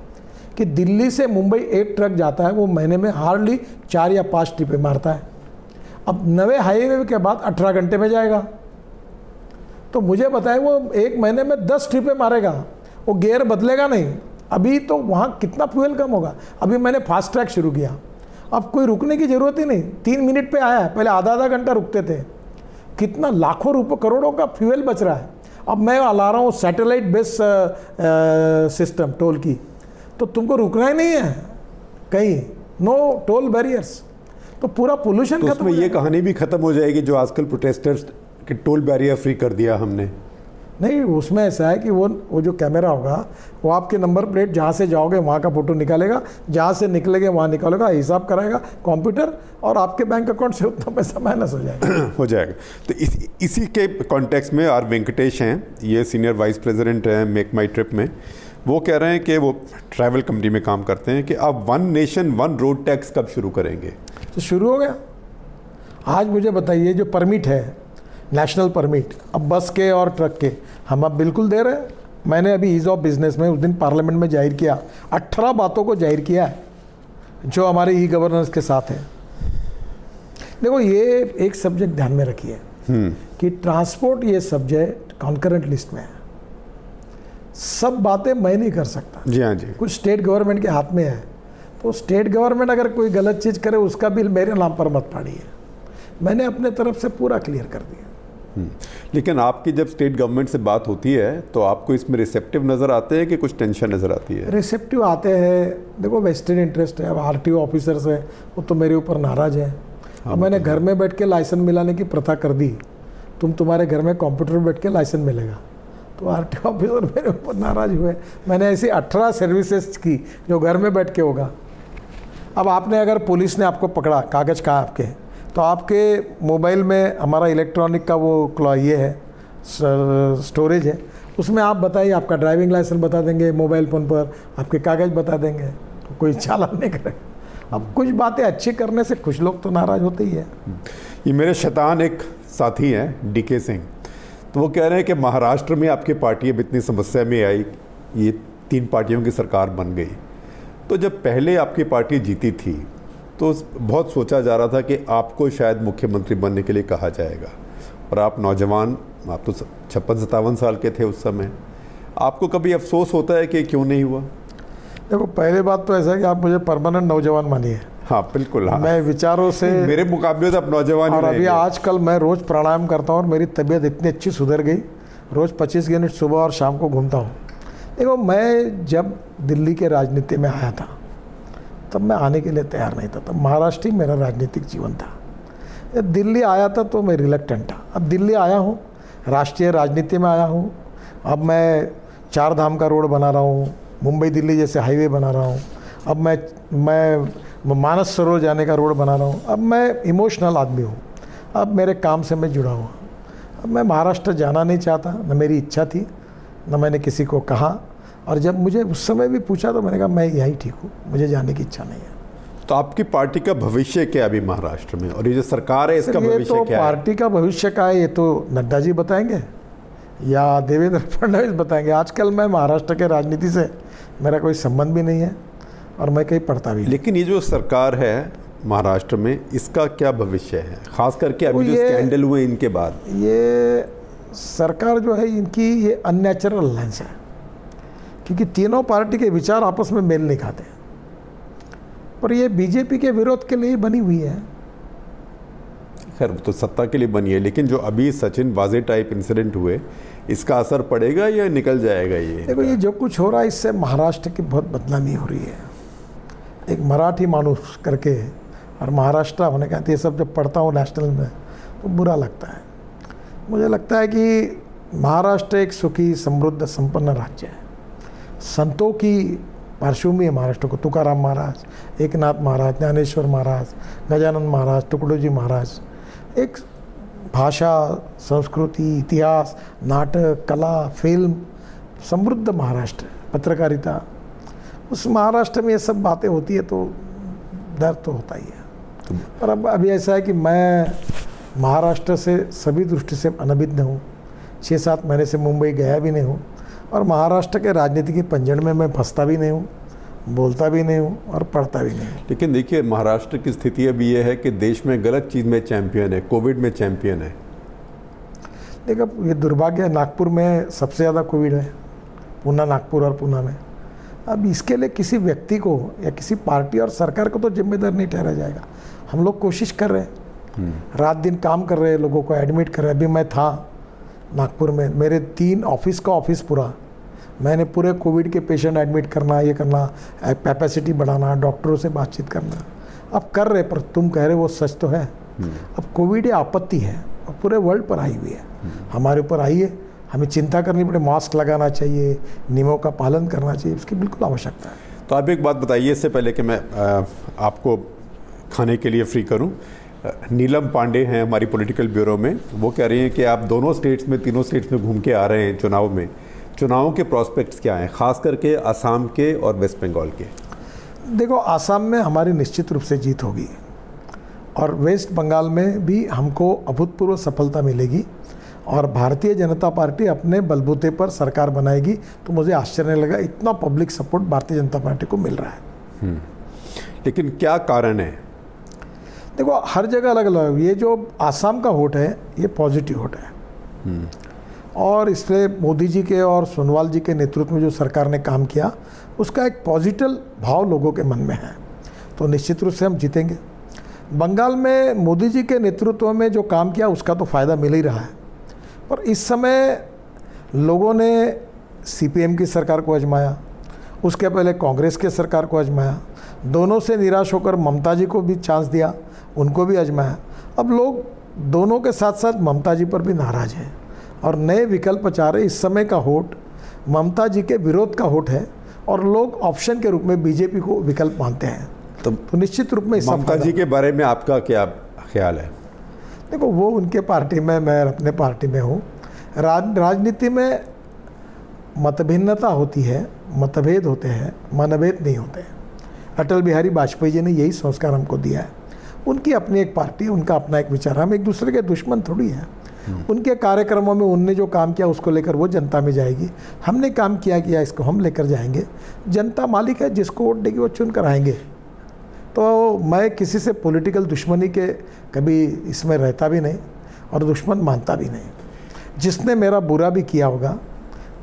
कि दिल्ली से मुंबई एक ट्रक जाता है वो महीने में हार्डली चार या पाँच ट्रिपे मारता है। अब नवे हाईवे के बाद अठारह घंटे में जाएगा। तो मुझे बताएँ, वो एक महीने में दस ट्रिपे मारेगा, वो गियर बदलेगा नहीं। अभी तो वहाँ कितना फ्यूल कम होगा? अभी मैंने फास्ट ट्रैक शुरू किया। अब कोई रुकने की ज़रूरत ही नहीं। तीन मिनट पे आया पहले आधा आधा घंटा रुकते थे। कितना लाखों रुपये करोड़ों का फ्यूल बच रहा है। अब मैं ला रहा हूँ सैटेलाइट बेस्ड सिस्टम टोल की। तो तुमको रुकना ही नहीं है। कहीं, नो टोल बैरियर्स। तो पूरा पोल्यूशन तो खत्म उसमें ये कहानी भी खत्म हो जाएगी जो आजकल प्रोटेस्टर्स के टोल बैरियर फ्री कर दिया हमने। नहीं उसमें ऐसा है कि वो वो जो कैमरा होगा वो आपके नंबर प्लेट जहाँ से जाओगे वहाँ का फ़ोटो निकालेगा। जहाँ से निकलेगे वहाँ निकालेगा हिसाब कराएगा कंप्यूटर और आपके बैंक अकाउंट से उतना पैसा माइनस हो जाएगा। हो जाएगा। तो इस, इसी के कॉन्टेक्स्ट में आर वेंकटेश हैं ये सीनियर वाइस प्रेसिडेंट हैं मेक माई ट्रिप में। वो कह रहे हैं कि वो ट्रैवल कंपनी में काम करते हैं कि अब one nation one road tax कब शुरू करेंगे? तो शुरू हो गया। आज मुझे बताइए जो परमिट है नेशनल परमिट अब बस के और ट्रक के हम अब बिल्कुल दे रहे हैं। मैंने अभी ईज ऑफ़ बिज़नेस में उस दिन पार्लियामेंट में ज़ाहिर किया। अट्ठारह बातों को ज़ाहिर किया है जो हमारे ई गवर्नेंस के साथ है। देखो ये एक सब्जेक्ट ध्यान में रखिए कि ट्रांसपोर्ट ये सब्जेक्ट कॉन्करेंट लिस्ट में है। सब बातें मैं नहीं कर सकता। जी हाँ जी। कुछ स्टेट गवर्नमेंट के हाथ में है। तो स्टेट गवर्नमेंट अगर कोई गलत चीज़ करे उसका बिल मेरे नाम पर मत फाड़िए मैंने अपने तरफ़ से पूरा क्लियर कर दिया। हम्म। लेकिन आपकी जब स्टेट गवर्नमेंट से बात होती है तो आपको इसमें रिसेप्टिव नज़र आते हैं कि कुछ टेंशन नज़र आती है? रिसेप्टिव आते हैं। देखो वेस्टेड इंटरेस्ट है अब आर टी ऑफिसर्स है वो तो मेरे ऊपर नाराज़ है। अब मैंने घर में बैठ के लाइसेंस मिलाने की प्रथा कर दी। तुम तुम्हारे घर में कंप्यूटर में बैठ के लाइसेंस मिलेगा। तो आर टी ऑफिसर मेरे ऊपर नाराज़ हुए। मैंने ऐसी अठारह सर्विसेज़ की जो घर में बैठ के होगा। अब आपने अगर पुलिस ने आपको पकड़ा, कागज़ कहा आपके? तो आपके मोबाइल में हमारा इलेक्ट्रॉनिक का वो ये है स्टोरेज है। उसमें आप बताइए, आपका ड्राइविंग लाइसेंस बता देंगे मोबाइल फ़ोन पर, आपके कागज़ बता देंगे। तो कोई चालान नहीं करेगा अब कुछ बातें अच्छी करने से कुछ लोग तो नाराज़ होते ही है। ये मेरे शैतान एक साथी हैं, डीके सिंह। तो वो कह रहे हैं कि महाराष्ट्र में आपकी पार्टी अब इतनी समस्या में आई, ये तीन पार्टियों की सरकार बन गई। तो जब पहले आपकी पार्टी जीती थी तो बहुत सोचा जा रहा था कि आपको शायद मुख्यमंत्री बनने के लिए कहा जाएगा। और आप नौजवान आप तो छप्पन सत्तावन साल के थे उस समय। आपको कभी अफसोस होता है कि क्यों नहीं हुआ? देखो पहले बात तो ऐसा है कि आप मुझे परमानेंट नौजवान मानिए। हाँ बिल्कुल हाँ। मैं विचारों से मेरे मुकाबले तो आप नौजवान और अभी। आजकल मैं रोज़ प्राणायाम करता हूँ और मेरी तबीयत इतनी अच्छी सुधर गई। रोज़ 25 मिनट सुबह और शाम को घूमता हूँ। देखो, मैं जब दिल्ली के राजनीति में आया था, तब मैं आने के लिए तैयार नहीं था। तब महाराष्ट्र ही मेरा राजनीतिक जीवन था। दिल्ली आया था तो मैं रिलेक्टेंट था। अब दिल्ली आया हूँ, राष्ट्रीय राजनीति में आया हूँ, अब मैं चार धाम का रोड बना रहा हूँ, मुंबई दिल्ली जैसे हाईवे बना रहा हूँ, अब मैं मैं मानस सरोवर जाने का रोड बना रहा हूँ, अब मैं इमोशनल आदमी हूँ, अब मेरे काम से मैं जुड़ा हुआ अब मैं महाराष्ट्र जाना नहीं चाहता, न मेरी इच्छा थी न मैंने किसी को कहा। और जब मुझे उस समय भी पूछा तो मैंने कहा मैं यहीं ठीक हूँ मुझे जाने की इच्छा नहीं है। तो आपकी पार्टी का भविष्य क्या अभी महाराष्ट्र में? और ये जो सरकार है इसका भविष्य तो क्या है? पार्टी का भविष्य का है ये तो नड्डा जी बताएँगे या देवेंद्र फडणवीस बताएँगे। आजकल मैं महाराष्ट्र के राजनीति से मेरा कोई संबंध भी नहीं है और मैं कहीं पढ़ता भी लेकिन ये जो सरकार है महाराष्ट्र में इसका क्या भविष्य है? खास करके अभी जो स्कैंडल हुए इनके बाद। ये सरकार जो है इनकी ये अननेचुरल अलायंस है। क्योंकि तीनों पार्टी के विचार आपस में मेल नहीं खाते पर ये बीजेपी के विरोध के लिए बनी हुई है। खैर तो सत्ता के लिए बनी है लेकिन जो अभी सचिन वाजे टाइप इंसिडेंट हुए इसका असर पड़ेगा या निकल जाएगा ये? देखो ये जो कुछ हो रहा है इससे महाराष्ट्र की बहुत बदनामी हो रही है। एक मराठी मानुस करके और महाराष्ट्र होने का ये सब जब पढ़ता हूँ नेशनल में तो बुरा लगता है। मुझे लगता है कि महाराष्ट्र एक सुखी समृद्ध संपन्न राज्य है। संतों की पार्श्वभूमि है महाराष्ट्र को। तुकाराम महाराज एकनाथ महाराज ज्ञानेश्वर महाराज गजानंद महाराज टुकड़ोजी महाराज एक भाषा संस्कृति इतिहास नाटक कला फ़िल्म समृद्ध महाराष्ट्र पत्रकारिता। उस महाराष्ट्र में ये सब बातें होती है तो डर तो होता ही है। पर अब अभी ऐसा है कि मैं महाराष्ट्र से सभी दृष्टि से अनभिज्ञ हूँ। छः सात महीने से मुंबई गया भी नहीं हूँ और महाराष्ट्र के राजनीति के पंजड़ में मैं फंसता भी नहीं हूँ बोलता भी नहीं हूँ और पढ़ता भी नहीं हूँ। लेकिन देखिए महाराष्ट्र की स्थिति अभी ये है कि देश में गलत चीज़ में चैंपियन है कोविड में चैंपियन है। देखो ये दुर्भाग्य है नागपुर में सबसे ज़्यादा कोविड है पूना नागपुर और पूना में। अब इसके लिए किसी व्यक्ति को या किसी पार्टी और सरकार को तो जिम्मेदार नहीं ठहरा जाएगा। हम लोग कोशिश कर रहे हैं। रात दिन काम कर रहे हैं लोगों को एडमिट कर रहे अभी मैं था नागपुर में। मेरे तीन ऑफ़िस का ऑफ़िस पूरा। मैंने पूरे कोविड के पेशेंट एडमिट करना ये करना कैपेसिटी बढ़ाना डॉक्टरों से बातचीत करना। अब कर रहे पर तुम कह रहे वो सच तो है। अब कोविड ये आपत्ति है और पूरे वर्ल्ड पर आई हुई है। हमारे ऊपर आई है। हमें चिंता करनी पड़े मास्क लगाना चाहिए नियमों का पालन करना चाहिए इसकी बिल्कुल आवश्यकता है। तो आप एक बात बताइए इससे पहले कि मैं आ, आपको खाने के लिए फ्री करूँ। नीलम पांडे हैं हमारी पॉलिटिकल ब्यूरो में। वो कह रही हैं कि आप दोनों स्टेट्स में तीनों स्टेट्स में घूम के आ रहे हैं चुनाव में। चुनाव के प्रोस्पेक्ट्स क्या हैं? खास करके आसाम के और वेस्ट बंगाल के। देखो आसाम में हमारी निश्चित रूप से जीत होगी और वेस्ट बंगाल में भी हमको अभूतपूर्व सफलता मिलेगी और भारतीय जनता पार्टी अपने बलबूते पर सरकार बनाएगी तो मुझे आश्चर्य लगा इतना public support Bharatiya Janata party को मिल रहा है। लेकिन क्या कारण है? देखो हर जगह अलग अलग ये जो आसाम का वोट है ये पॉजिटिव वोट है। और इसलिए मोदी जी के और सोनवाल जी के नेतृत्व में जो सरकार ने काम किया उसका एक पॉजिटिव भाव लोगों के मन में है। तो निश्चित रूप से हम जीतेंगे। बंगाल में मोदी जी के नेतृत्व में जो काम किया उसका तो फ़ायदा मिल ही रहा है। पर इस समय लोगों ने सीपीएम की सरकार को आजमाया उसके पहले कांग्रेस के सरकार को आजमाया दोनों से निराश होकर ममता जी को भी चांस दिया उनको भी आजमाया अब लोग दोनों के साथ साथ ममता जी पर भी नाराज़ हैं और नए विकल्प चाह रहे इस समय का होट ममता जी के विरोध का होट है और लोग ऑप्शन के रूप में बीजेपी को विकल्प मानते हैं। तो तो निश्चित रूप में ममता जी के बारे में आपका क्या ख्याल है? देखो वो उनके पार्टी में मैं अपने पार्टी में हूँ। राज राजनीति में मतभिन्नता होती है मतभेद होते हैं मनभेद नहीं होते अटल बिहारी वाजपेयी जी ने यही संस्कार हमको दिया है। उनकी अपनी एक पार्टी है उनका अपना एक विचार। है हम एक दूसरे के दुश्मन थोड़ी हैं। उनके कार्यक्रमों में उनने जो काम किया उसको लेकर वो जनता में जाएगी। हमने काम किया किया इसको हम लेकर जाएँगे। जनता मालिक है जिसको वोट देगी वो चुन कर आएँगे। तो मैं किसी से पॉलिटिकल दुश्मनी के कभी इसमें रहता भी नहीं और दुश्मन मानता भी नहीं। जिसने मेरा बुरा भी किया होगा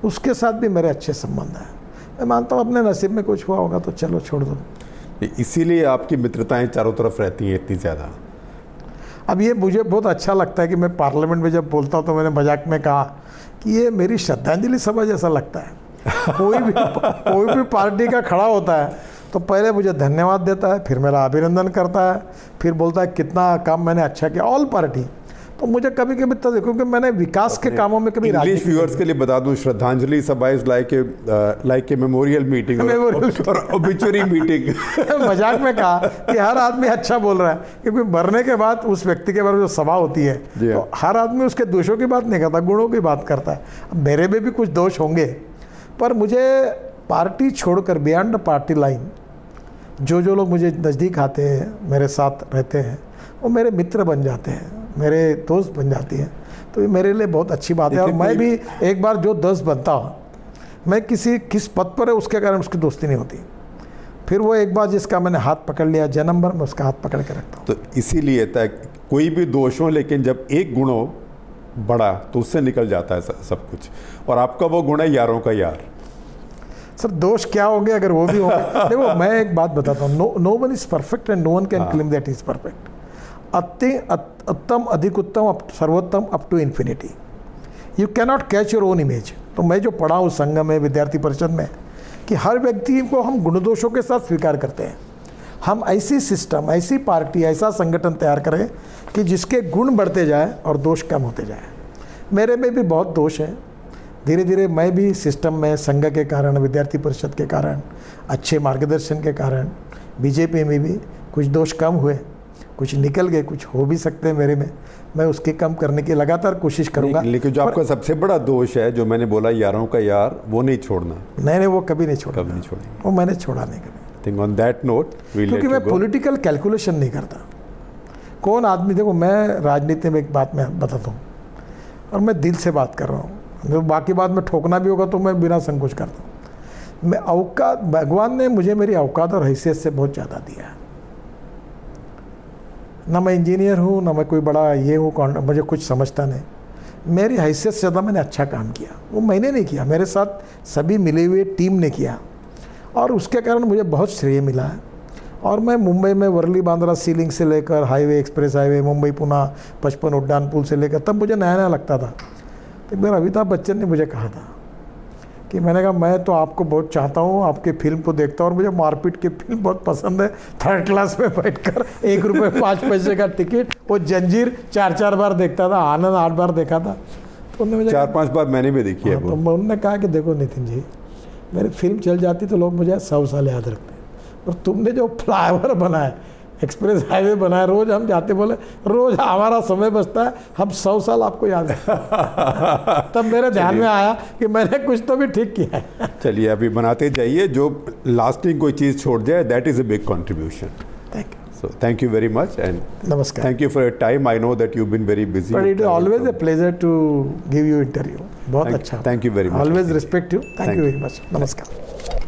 उसके साथ भी मेरे अच्छे संबंध हैं। मैं मानता हूँ अपने नसीब में कुछ हुआ होगा तो चलो छोड़ दो। इसीलिए आपकी मित्रताएँ चारों तरफ़ रहती हैं इतनी ज़्यादा। अब ये मुझे बहुत अच्छा लगता है कि मैं पार्लियामेंट में जब बोलता हूँ तो मैंने मज़ाक में कहा कि ये मेरी श्रद्धांजलि सभा जैसा लगता है। कोई भी कोई भी पार्टी का खड़ा होता है तो पहले मुझे धन्यवाद देता है, फिर मेरा अभिनंदन करता है, फिर बोलता है कितना काम मैंने अच्छा किया। ऑल पार्टी तो मुझे कभी कभी तो देखो कि मैंने विकास के कामों में कभी इंग्लिश व्यूअर्स के लिए बता दूँ श्रद्धांजलि सभा is like a like a memorial meeting और ओबिचुरी मीटिंग मज़ाक में कहा कि हर आदमी अच्छा बोल रहा है क्योंकि मरने के बाद उस व्यक्ति के बारे में जो सभा होती है हाँ। तो हर आदमी उसके दोषों की बात नहीं करता गुणों की बात करता है। मेरे में भी कुछ दोष होंगे पर मुझे पार्टी छोड़कर बियॉन्ड पार्टी लाइन जो जो लोग मुझे नज़दीक आते हैं मेरे साथ रहते हैं वो मेरे मित्र बन जाते हैं। मेरे दोस्त बन जाती हैं। तो ये मेरे लिए बहुत अच्छी बात है और मैं भी एक बार जो दोस्त बनता हूँ मैं किसी किस पद पर है उसके कारण उसकी दोस्ती नहीं होती। फिर वो एक बार जिसका मैंने हाथ पकड़ लिया जन्म भर मैं उसका हाथ पकड़ के रखता हूँ। तो इसीलिए तय कोई भी दोष हो लेकिन जब एक गुण हो बड़ा तो उससे निकल जाता है सब कुछ। और आपका वो गुण है यारों का यार। सर दोष क्या होंगे अगर वो भी होंगे? देखो मैं एक बात बताता हूँ no no one is perfect and no one can claim that is perfect अति उत्तम, अधिक उत्तम, अप- सर्वोत्तम up to infinity you cannot catch your own image तो मैं जो पढ़ा हूँ संघ में, विद्यार्थी परिषद में, कि हर व्यक्ति को हम गुणदोषों के साथ स्वीकार करते हैं। हम ऐसी सिस्टम ऐसी पार्टी ऐसा संगठन तैयार करें कि जिसके गुण बढ़ते जाए और दोष कम होते जाए। मेरे में भी बहुत दोष है। धीरे धीरे मैं भी सिस्टम में, संघ के कारण, विद्यार्थी परिषद के कारण, अच्छे मार्गदर्शन के कारण, बीजेपी में भी कुछ दोष कम हुए। कुछ निकल गए कुछ हो भी सकते हैं मेरे में। मैं उसके कम करने की लगातार कोशिश करूँगा। लेकिन जो आपका सबसे बड़ा दोष है जो मैंने बोला यारों का यार वो नहीं छोड़ना। नहीं नहीं वो कभी नहीं छोड़ा। कभी नहीं छोड़ेंगे। वो मैंने छोड़ा नहीं कभी। थिंक ऑन दैट नोट क्योंकि मैं पॉलिटिकल कैलकुलेशन नहीं करता। कौन आदमी देखो मैं राजनीति में एक बात मैं बताता हूँ और मैं दिल से बात कर रहा हूँ। जो बाकी बात में ठोकना भी होगा तो मैं बिना संकोच करता हूँ। मैं अवकात भगवान ने मुझे मेरी अवकात और हैसियत से बहुत ज़्यादा दिया है। ना मैं इंजीनियर हूँ, ना मैं कोई बड़ा ये हूँ, कौन, मुझे कुछ समझता नहीं। मेरी हैसियत से ज़्यादा मैंने अच्छा काम किया। वो मैंने नहीं किया, मेरे साथ सभी मिले हुए टीम ने किया। और उसके कारण मुझे बहुत श्रेय मिला। है और मैं मुंबई में वर्ली बांद्रा सीलिंग से लेकर highway, express highway, Mumbai Pune पचपन उड्डान पुल से लेकर, तब मुझे नया नया लगता था। तो मेरा अमिताभ बच्चन ने मुझे कहा था कि मैंने कहा मैं तो आपको बहुत चाहता हूँ आपकी फ़िल्म को देखता हूँ और मुझे मारपीट की फ़िल्म बहुत पसंद है। थर्ड क्लास में बैठकर एक रुपये पाँच पैसे का टिकट वो जंजीर चार चार बार देखता था आनंद आठ बार देखा था। तो उन्होंने मुझे चार पाँच बार मैंने भी देखी है हाँ, तो उन्होंने कहा कि देखो नितिन जी मेरी फ़िल्म चल जाती तो लोग मुझे सौ साल याद रखते और तुमने जो फ्लाईओवर बनाया एक्सप्रेस हाईवे बनाया रोज हम जाते बोले रोज हमारा समय बचता है हम सौ साल आपको याद है। तब मेरे ध्यान में आया कि मैंने कुछ तो भी ठीक किया है। चलिए अभी बनाते जाइए जो लास्टिंग कोई चीज़ छोड़ जाए that is a big contribution thank you So thank you very much and नमस्कार। thank you for your time. I know that you've been very busy. But it is always a pleasure to give you interview बहुत अच्छा। thank you very much. Always respect you thank Thank you you. Very much नमस्कार।